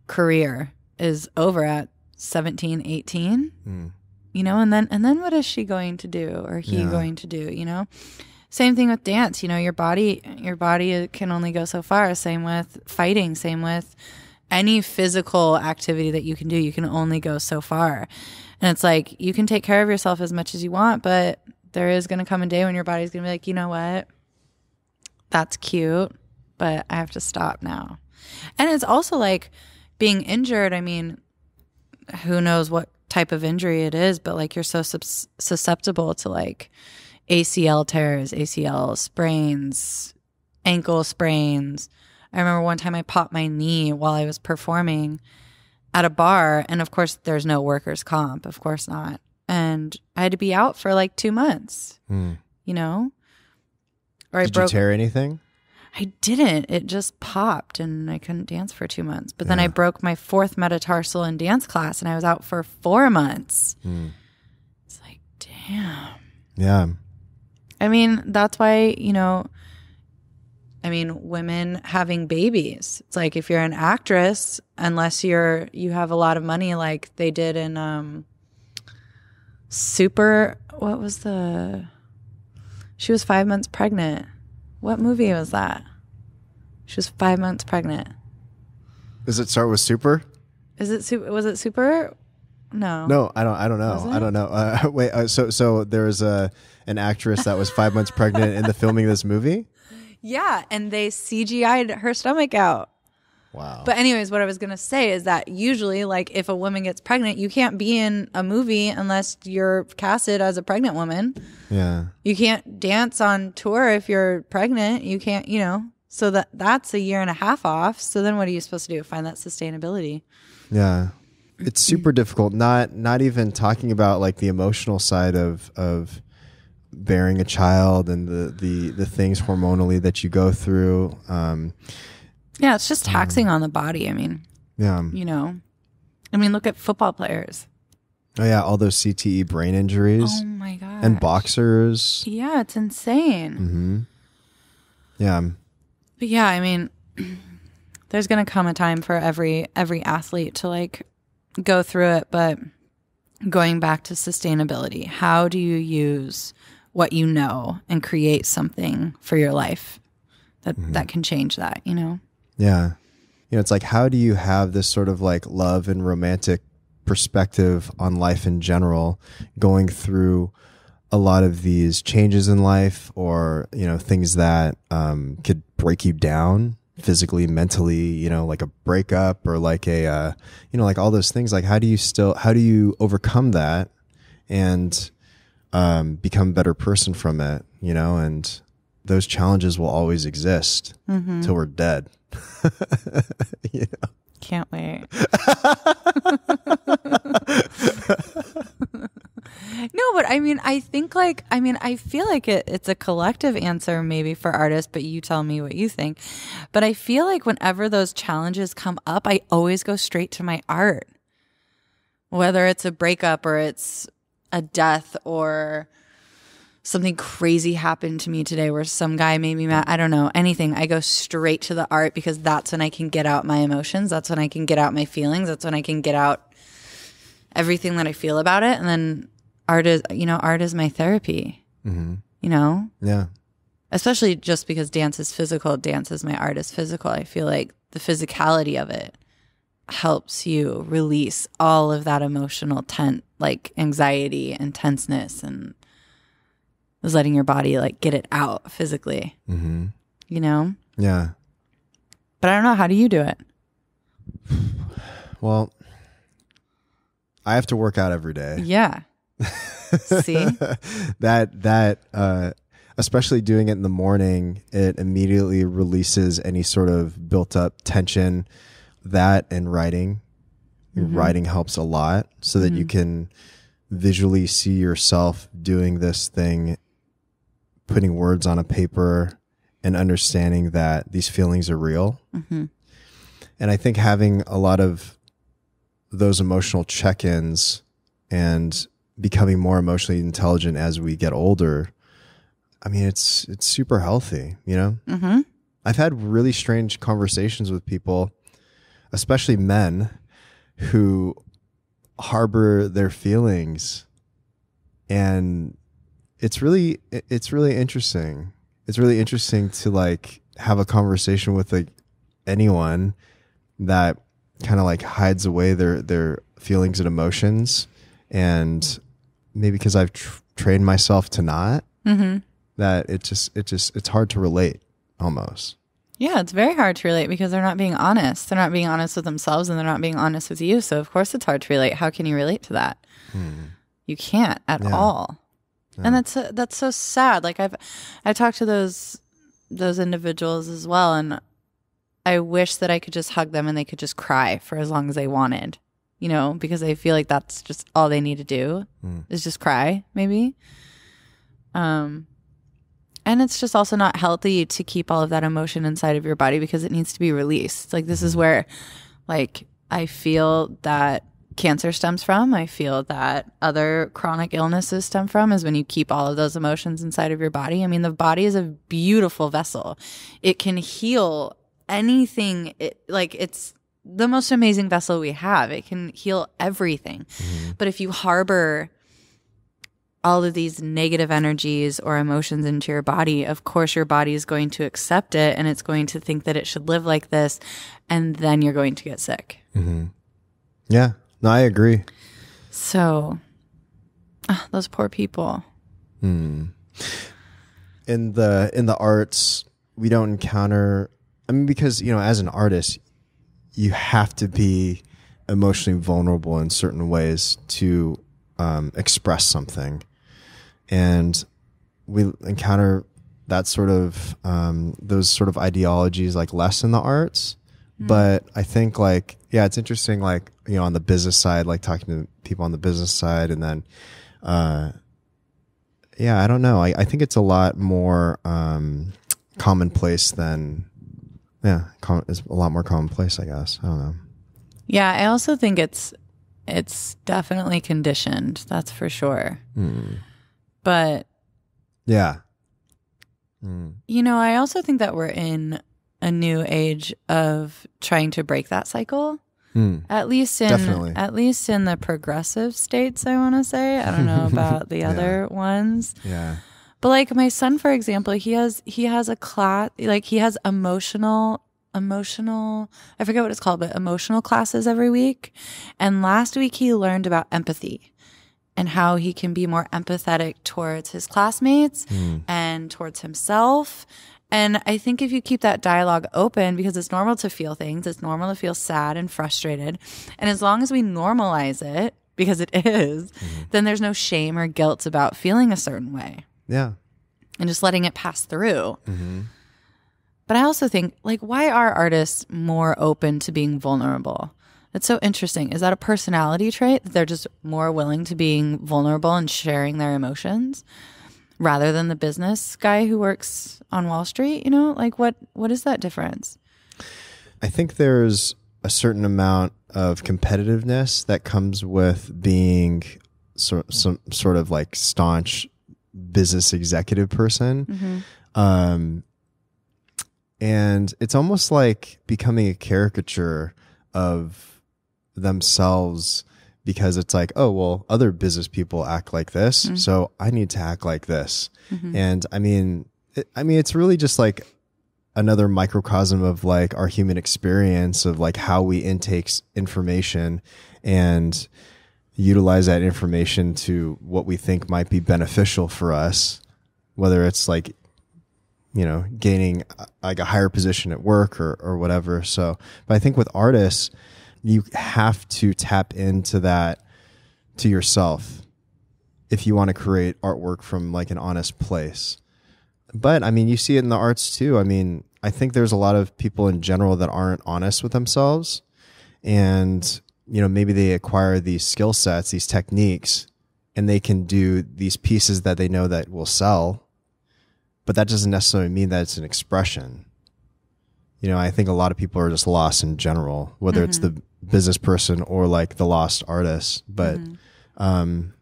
career is over at 17, 18. Mm. You know, and then and then what is she going to do or he Yeah. going to do, you know? Same thing with dance, you know, your body your body can only go so far. Same with fighting, same with any physical activity that you can do, you can only go so far. And it's like you can take care of yourself as much as you want, but there is going to come a day when your body's going to be like, you know what? That's cute, but I have to stop now. And it's also like being injured. I mean, who knows what type of injury it is, but like you're so sus- susceptible to like ACL tears, ACL sprains, ankle sprains. I remember one time I popped my knee while I was performing at a bar, and of course, there's no workers' comp, of course not. And I had to be out for like two months, Mm. you know? Or I Did broke you tear anything? I didn't. It just popped and I couldn't dance for two months. But then I broke my fourth metatarsal in dance class and I was out for four months. Mm. It's like, damn. Yeah. I mean, that's why, you know, I mean, women having babies. It's like if you're an actress, unless you're you have a lot of money like they did in um Super what was the She was 5 months pregnant. What movie was that? She was 5 months pregnant. Does it start with super? Is it super was it Super? No. No, I don't. I don't know. I don't know. Uh, (laughs) wait. Uh, so, so there's a an actress that was five months pregnant in the filming of this movie. Yeah, and they CGI'd her stomach out. Wow. But anyways, what I was gonna say is that usually, like, if a woman gets pregnant, you can't be in a movie unless you're casted as a pregnant woman. yeah. You can't dance on tour if you're pregnant. You can't, you know. So that that's a year and a half off. So then, what are you supposed to do? Find that sustainability? Yeah. It's super difficult. Not not even talking about like the emotional side of of bearing a child and the the the things hormonally that you go through. Um, Yeah, it's just taxing on the body. I mean, yeah. you know, I mean, look at football players. Oh yeah. All those CTE brain injuries Oh my god. and boxers. Yeah, it's insane. Mm-hmm. Yeah. But yeah, I mean, (clears throat) there's gonna come a time for every every athlete to like go through it. But going back to sustainability, how do you use what you know and create something for your life that that can change that? You know? Yeah. You know, it's like, how do you have this sort of like love and romantic perspective on life in general, going through a lot of these changes in life or, you know, things that um, could break you down physically, mentally, you know, like a breakup or like a, uh, you know, like all those things. Like, how do you still, how do you overcome that and um, become a better person from it, you know? And those challenges will always exist till we're dead. (laughs) you know? Can't wait. (laughs) no, but I mean, I think like, I mean, I feel like it, it's a collective answer maybe for artists, but you tell me what you think. But I feel like whenever those challenges come up, I always go straight to my art, whether it's a breakup or it's a death or something crazy happened to me today where some guy made me mad. I don't know, anything. I go straight to the art because that's when I can get out my emotions. That's when I can get out my feelings. That's when I can get out everything that I feel about it. And then art is, you know, art is my therapy, Mm-hmm. you know, Yeah. especially just because dance is physical. Dance is my art is physical. I feel like the physicality of it helps you release all of that emotional tent, like anxiety and tenseness and was letting your body like get it out physically, Mm-hmm. you know? Yeah. But I don't know. How do you do it? Well, I have to work out every day. Yeah. (laughs) See? that that uh especially doing it in the morning, it immediately releases any sort of built up tension. That and writing. Writing helps a lot so that you can visually see yourself doing this thing putting words on a paper and understanding that these feelings are real. Mm-hmm. And I think having a lot of those emotional check ins and becoming more emotionally intelligent as we get older, I mean, it's, it's super healthy, you know? Mm-hmm. I've had really strange conversations with people, especially men who harbor their feelings. And it's really it's really interesting. It's really interesting to like have a conversation with like anyone that kind of like hides away their their feelings and emotions. And maybe because i've tr- trained myself to not Mm-hmm. that it just it just it's hard to relate almost Yeah, it's very hard to relate because they're not being honest. They're not being honest with themselves and they're not being honest with you. So of course it's hard to relate. How can you relate to that? You can't at Yeah. all. And that's that's so sad. Like I've I talked to those those individuals as well and I wish that I could just hug them and they could just cry for as long as they wanted. You know, because I feel like that's just all they need to do is just cry, maybe. Um and it's just also not healthy to keep all of that emotion inside of your body because it needs to be released. Like this is mm-hmm. where like I feel that cancer stems from. I feel that other chronic illnesses stem from is when you keep all of those emotions inside of your body. I mean, the body is a beautiful vessel. It can heal anything. It, like it's the most amazing vessel we have. It can heal everything. Mm-hmm. But if you harbor all of these negative energies or emotions into your body, of course, your body is going to accept it and it's going to think that it should live like this. And then you're going to get sick. yeah no i agree So, ah, those poor people. in the in the arts we don't encounter i mean because you know as an artist you have to be emotionally vulnerable in certain ways to um, express something and we encounter that sort of um, those sort of ideologies like less in the arts but i think like yeah it's interesting like you know on the business side like talking to people on the business side and then uh, yeah, I don't know. I, I think it's a lot more um, commonplace than yeah, com- it's a lot more commonplace. I guess I don't know. Yeah, I also think it's it's definitely conditioned. That's for sure. But Yeah, you know, I also think that we're in a new age of trying to break that cycle. Hmm. At least in Definitely. at least in the progressive states, I want to say. I don't know (laughs) about the other ones. yeah, But like my son, for example, he has he has a class like he has emotional emotional I forget what it's called, but emotional classes every week. And last week he learned about empathy and how he can be more empathetic towards his classmates hmm. and towards himself. And I think if you keep that dialogue open, because it's normal to feel things, it's normal to feel sad and frustrated. And as long as we normalize it, because it (laughs) is, mm-hmm. then there's no shame or guilt about feeling a certain way yeah. and just letting it pass through. Mm-hmm. But I also think, like, why are artists more open to being vulnerable? It's so interesting. Is that a personality trait that they're just more willing to being vulnerable and sharing their emotions rather than the business guy who works on Wall Street? You know, like what what is that difference? I think there's a certain amount of competitiveness that comes with being sort some sort of like staunch business executive person. Um, and it's almost like becoming a caricature of themselves because it's like, oh, well, other business people act like this, so I need to act like this. And I mean, it, I mean, it's really just like another microcosm of like our human experience of like how we intake information and utilize that information to what we think might be beneficial for us whether it's like you know gaining uh, like a higher position at work or or whatever. So but i think with artists you have to tap into that to yourself if you want to create artwork from like an honest place but I mean, you see it in the arts too. I mean, I think there's a lot of people in general that aren't honest with themselves. And, you know, maybe they acquire these skill sets, these techniques, and they can do these pieces that they know that will sell. but that doesn't necessarily mean that it's an expression. You know, I think a lot of people are just lost in general, whether it's the mm-hmm. Business person or like the lost artist. But um,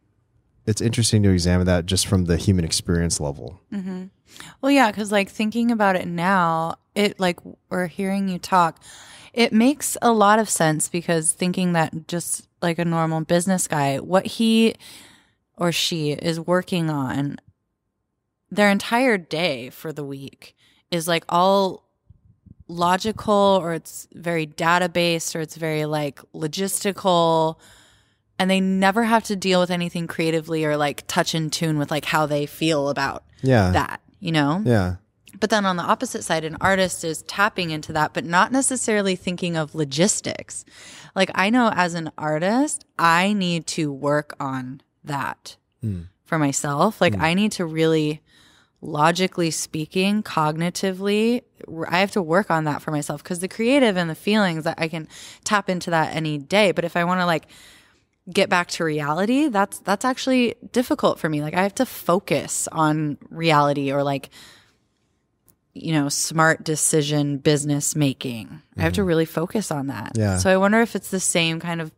it's interesting to examine that just from the human experience level. Well, yeah, because like thinking about it now, it like or hearing you talk, it makes a lot of sense because thinking that just like a normal business guy, what he or she is working on their entire day for the week is like all logical or it's very database or it's very like logistical and they never have to deal with anything creatively or like touch in tune with like how they feel about Yeah. that, you know? Yeah. But then on the opposite side, an artist is tapping into that, but not necessarily thinking of logistics. Like I know as an artist, I need to work on that hmm. for myself. Like hmm. I need to really logically speaking, cognitively, I have to work on that for myself because the creative and the feelings that I can tap into that any day. But if I want to like get back to reality, that's that's actually difficult for me. Like I have to focus on reality or like you know, smart decision business making. I have to mm-hmm. really focus on that. Yeah. So I wonder if it's the same kind of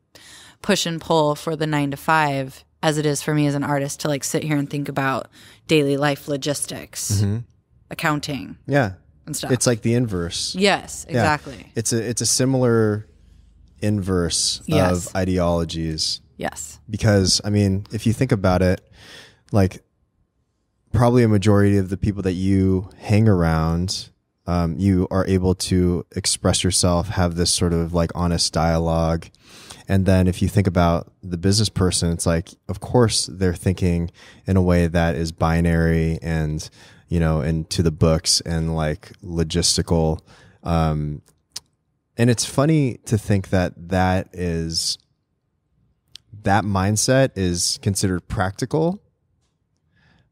push and pull for the 9 to 5 as it is for me as an artist to like sit here and think about daily life logistics, accounting Yeah. and stuff. It's like the inverse. yes, Yeah. exactly. It's a it's a similar inverse Yes. of ideologies Yes. because I mean, if you think about it, like probably a majority of the people that you hang around, um, you are able to express yourself, have this sort of like honest dialogue. And then if you think about the business person, it's like, of course, they're thinking in a way that is binary and, you know, and to the books and like logistical. Um, and it's funny to think that that is that mindset is considered practical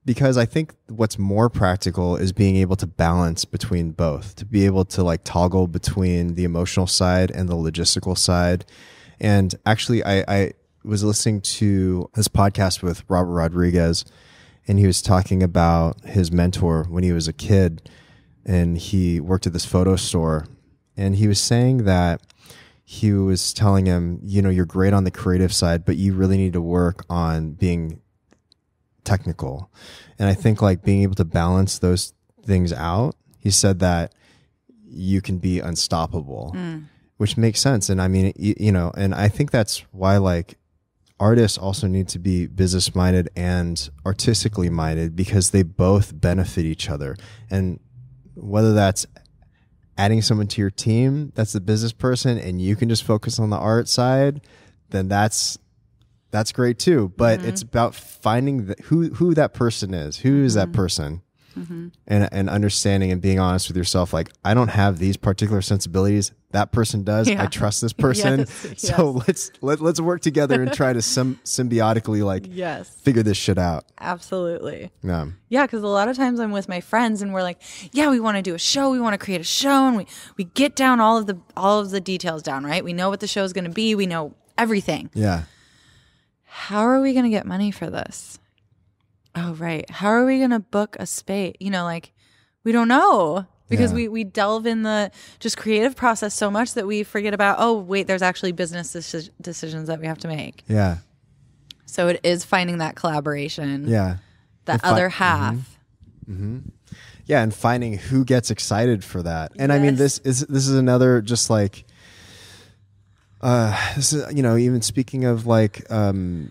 because I think what's more practical is being able to balance between both, to be able to like toggle between the emotional side and the logistical side. And actually, I, I was listening to this podcast with Robert Rodriguez, and he was talking about his mentor when he was a kid, and he worked at this photo store, and he was saying that he was telling him, you know, you're great on the creative side, but you really need to work on being technical. And I think like being able to balance those things out, he said that you can be unstoppable, mm. Which makes sense. And I mean, you, you know, and I think that's why like artists also need to be business minded and artistically minded because they both benefit each other. And whether that's adding someone to your team that's the business person and you can just focus on the art side, then that's that's great too. But it's mm-hmm. about finding the, who who that person is. Who is that mm-hmm. person? Mm-hmm. And and understanding and being honest with yourself. Like I don't have these particular sensibilities. That person does. I trust this (laughs) person. Yes, So let's let, let's work together and try to sim- symbiotically like Yes. figure this shit out. Absolutely. Yeah. Yeah, because a lot of times I'm with my friends and we're like, yeah, we want to do a show, we want to create a show, and we we get down all of the all of the details down, right? We know what the show is going to be, we know everything. Yeah. How are we going to get money for this? Oh, right. How are we going to book a space? You know, like we don't know because Yeah. we we delve in the just creative process so much that we forget about, oh, wait, there's actually business deci- decisions that we have to make. Yeah. So it is finding that collaboration, Yeah. The fi- other half. yeah and finding who gets excited for that and i mean this is this is another just like uh this is you know even speaking of like um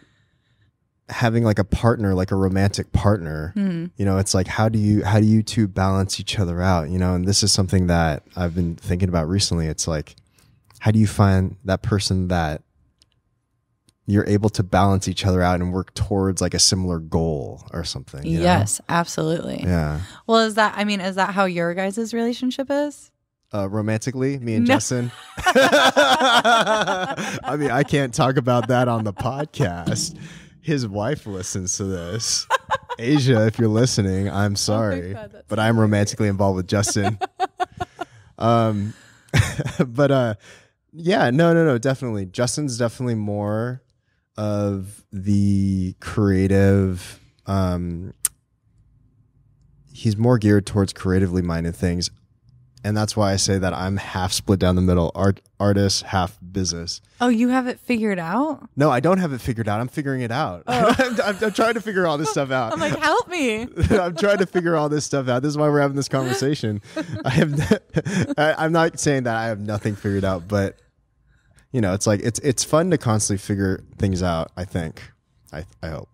having like a partner like a romantic partner you know it's like how do you how do you two balance each other out you know and this is something that i've been thinking about recently it's like how do you find that person that you're able to balance each other out and work towards like a similar goal or something you know? Yes, absolutely. yeah Well, is that I mean, is that how your guys' relationship is? uh, romantically, me and No. Justin. (laughs) I mean, I can't talk about that on the podcast. His wife listens to this. Asia, if you're listening, I'm sorry, Oh God, but I'm romantically involved with Justin. (laughs) um, (laughs) but uh, yeah, no, no, no, definitely. Justin's definitely more of the creative, um, he's more geared towards creatively minded things, and that's why I say that I'm half split down the middle, art artist, half business. Oh, you have it figured out? No, I don't have it figured out. I'm figuring it out. (laughs) I'm, I'm, I'm trying to figure all this stuff out. I'm like, help me. (laughs) I'm trying to figure all this stuff out. This is why we're having this conversation. (laughs) I have, I, I'm not saying that I have nothing figured out, but you know, it's like it's it's fun to constantly figure things out. I think. I I hope.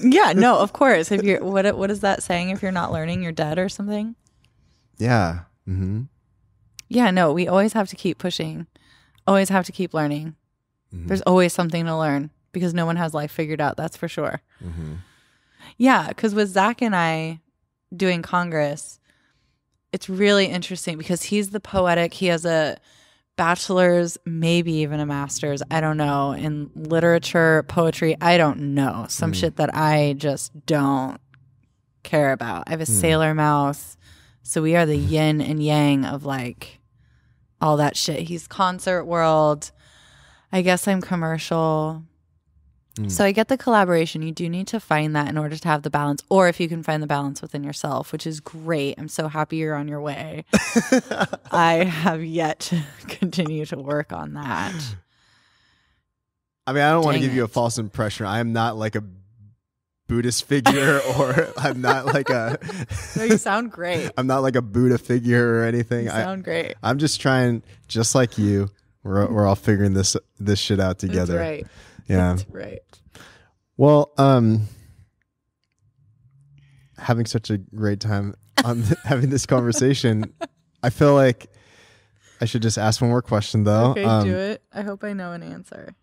yeah, no, of course. If you're what what is that saying? If you're not learning, you're dead or something. Yeah. Mm-hmm. Yeah, no, we always have to keep pushing. Always have to keep learning. Mhm. There's always something to learn because no one has life figured out. That's for sure. Mm-hmm. Yeah, because with Zach and I doing Congress, it's really interesting because he's the poetic. He has a bachelor's, maybe even a master's. I don't know in literature, poetry. I don't know some Mm. shit that I just don't care about. I have a sailor mouth, so we are the (laughs) yin and yang of like all that shit. He's concert world. I guess I'm commercial. Mm. So I get the collaboration. You do need to find that in order to have the balance, or if you can find the balance within yourself, which is great. I'm so happy you're on your way. (laughs) I have yet to (laughs) continue to work on that. I mean, I don't want to Dang give you a false impression. I am not like a Buddhist figure, (laughs) or I'm not like a, (laughs) No, you sound great. I'm not like a Buddha figure or anything. You I, sound great. I'm just trying, just like you. We're we're all figuring this this shit out together. That's right. Yeah. That's right. Well, um, having such a great time on (laughs) having this conversation, I feel like I should just ask one more question though. Okay, Um, do it. I hope I know an answer.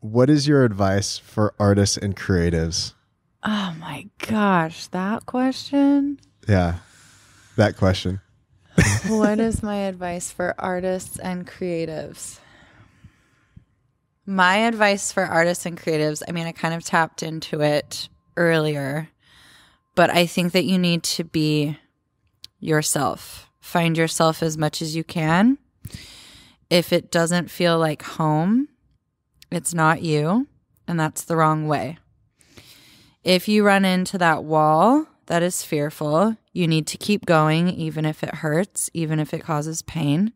What is your advice for artists and creatives? Oh my gosh, that question. Yeah, that question. what is my advice for artists and creatives? My advice for artists and creatives, I mean, I kind of tapped into it earlier, but I think that you need to be yourself. Find yourself as much as you can. If it doesn't feel like home, it's not you, and that's the wrong way. If you run into that wall that is fearful, you need to keep going, even if it hurts, even if it causes pain.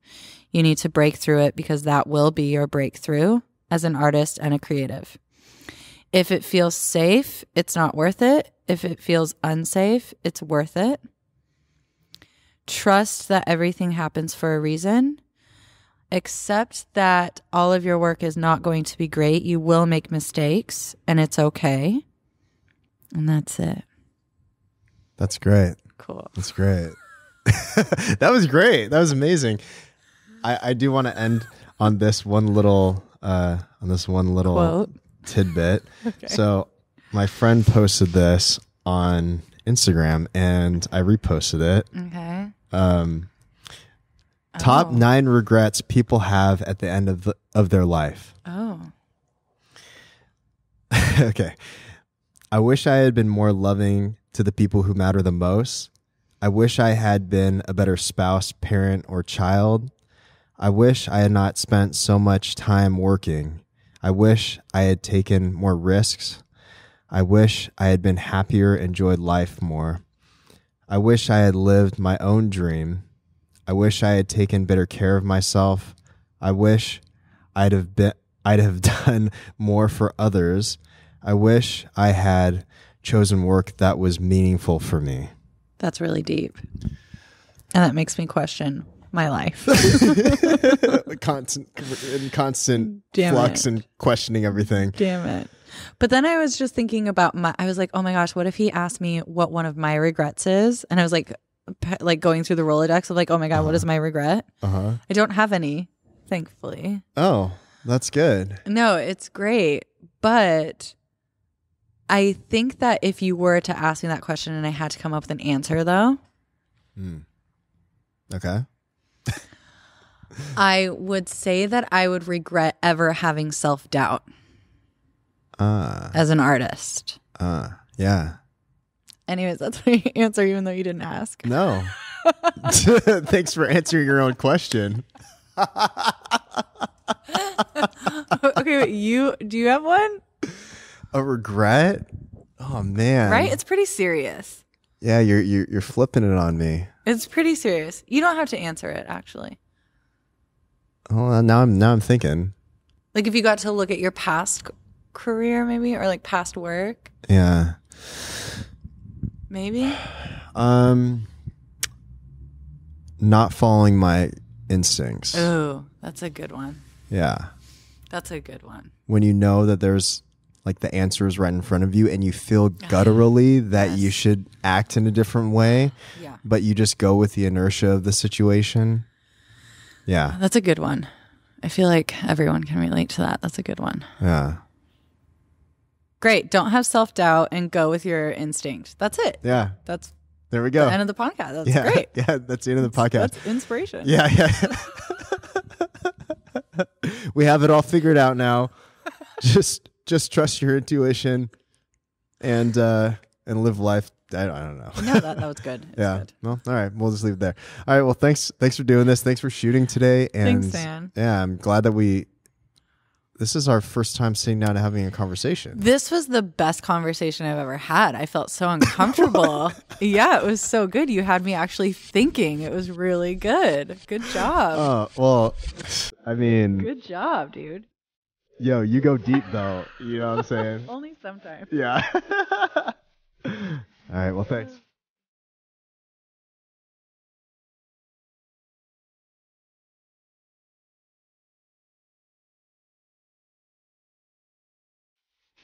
You need to break through it because that will be your breakthrough as an artist and a creative. If it feels safe, it's not worth it. If it feels unsafe, it's worth it. Trust that everything happens for a reason. Accept that all of your work is not going to be great. You will make mistakes, and it's okay. And that's it. That's great. Cool. That's great. (laughs) that was great. That was amazing. I, I do want to end on this one little uh, on this one little Quote. tidbit. (laughs) So my friend posted this on Instagram and I reposted it. Okay. Um, top Oh. nine regrets people have at the end of the, of their life. Oh. (laughs) okay. I wish I had been more loving to the people who matter the most. I wish I had been a better spouse, parent, or child. I wish I had not spent so much time working. I wish I had taken more risks. I wish I had been happier, enjoyed life more. I wish I had lived my own dream. I wish I had taken better care of myself. I wish I'd have been I'd have (laughs) done more for others. I wish I had chosen work that was meaningful for me. That's really deep. And that makes me question my life. (laughs) (laughs) constant in constant Damn flux it. and questioning everything. Damn it. But then I was just thinking about my I was like, "Oh my gosh, what if he asked me what one of my regrets is?" And I was like like going through the Rolodex of like, "Oh my god, what is my regret?" Uh-huh. I don't have any, thankfully. Oh, that's good. No, it's great, but I think that if you were to ask me that question and I had to come up with an answer though, Okay. I would say that I would regret ever having self-doubt Uh as an artist. uh yeah. Anyways, that's my (laughs) answer even though you didn't ask. No. (laughs) (laughs) Thanks for answering your own question. okay, wait, you do you have one? A regret? Oh man. Right? It's pretty serious. Yeah, you're you're you're flipping it on me. It's pretty serious. You don't have to answer it actually. Oh, now I'm now I'm thinking. Like if you got to look at your past career maybe or like past work, Yeah. maybe? Um not following my instincts. Oh, that's a good one. Yeah. That's a good one. When you know that there's like the answer is right in front of you and you feel (laughs) gutturally that you should act in a different way, Yeah. but you just go with the inertia of the situation. Yeah. Uh, that's a good one. I feel like everyone can relate to that. That's a good one. Yeah. Great. Don't have self doubt and go with your instinct. That's it. Yeah. That's There we go. the end of the podcast. That's yeah. great. (laughs) Yeah, that's the end of the podcast. That's inspiration. Yeah, yeah. (laughs) we have it all figured out now. just just trust your intuition and uh and live life. I, I don't know. No, that, that was good. It was yeah. good. Well, all right. We'll just leave it there. All right. Well, thanks. Thanks for doing this. Thanks for shooting today. And Thanks, Dan. Yeah, I'm glad that we. This is our first time sitting down and having a conversation. This was the best conversation I've ever had. I felt so uncomfortable. (laughs) yeah, it was so good. You had me actually thinking. It was really good. Good job. Oh well, I mean, good job, dude. Yo, you go deep though. You know what I'm saying? (laughs) Only sometimes. Yeah. (laughs) All right. Well, thanks.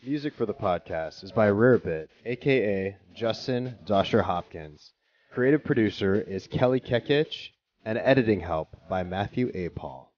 Music for the podcast is by Rarebit, aka Justin Dosher Hopkins. Creative producer is Kelly Kekich, and editing help by Matthew A. Paul.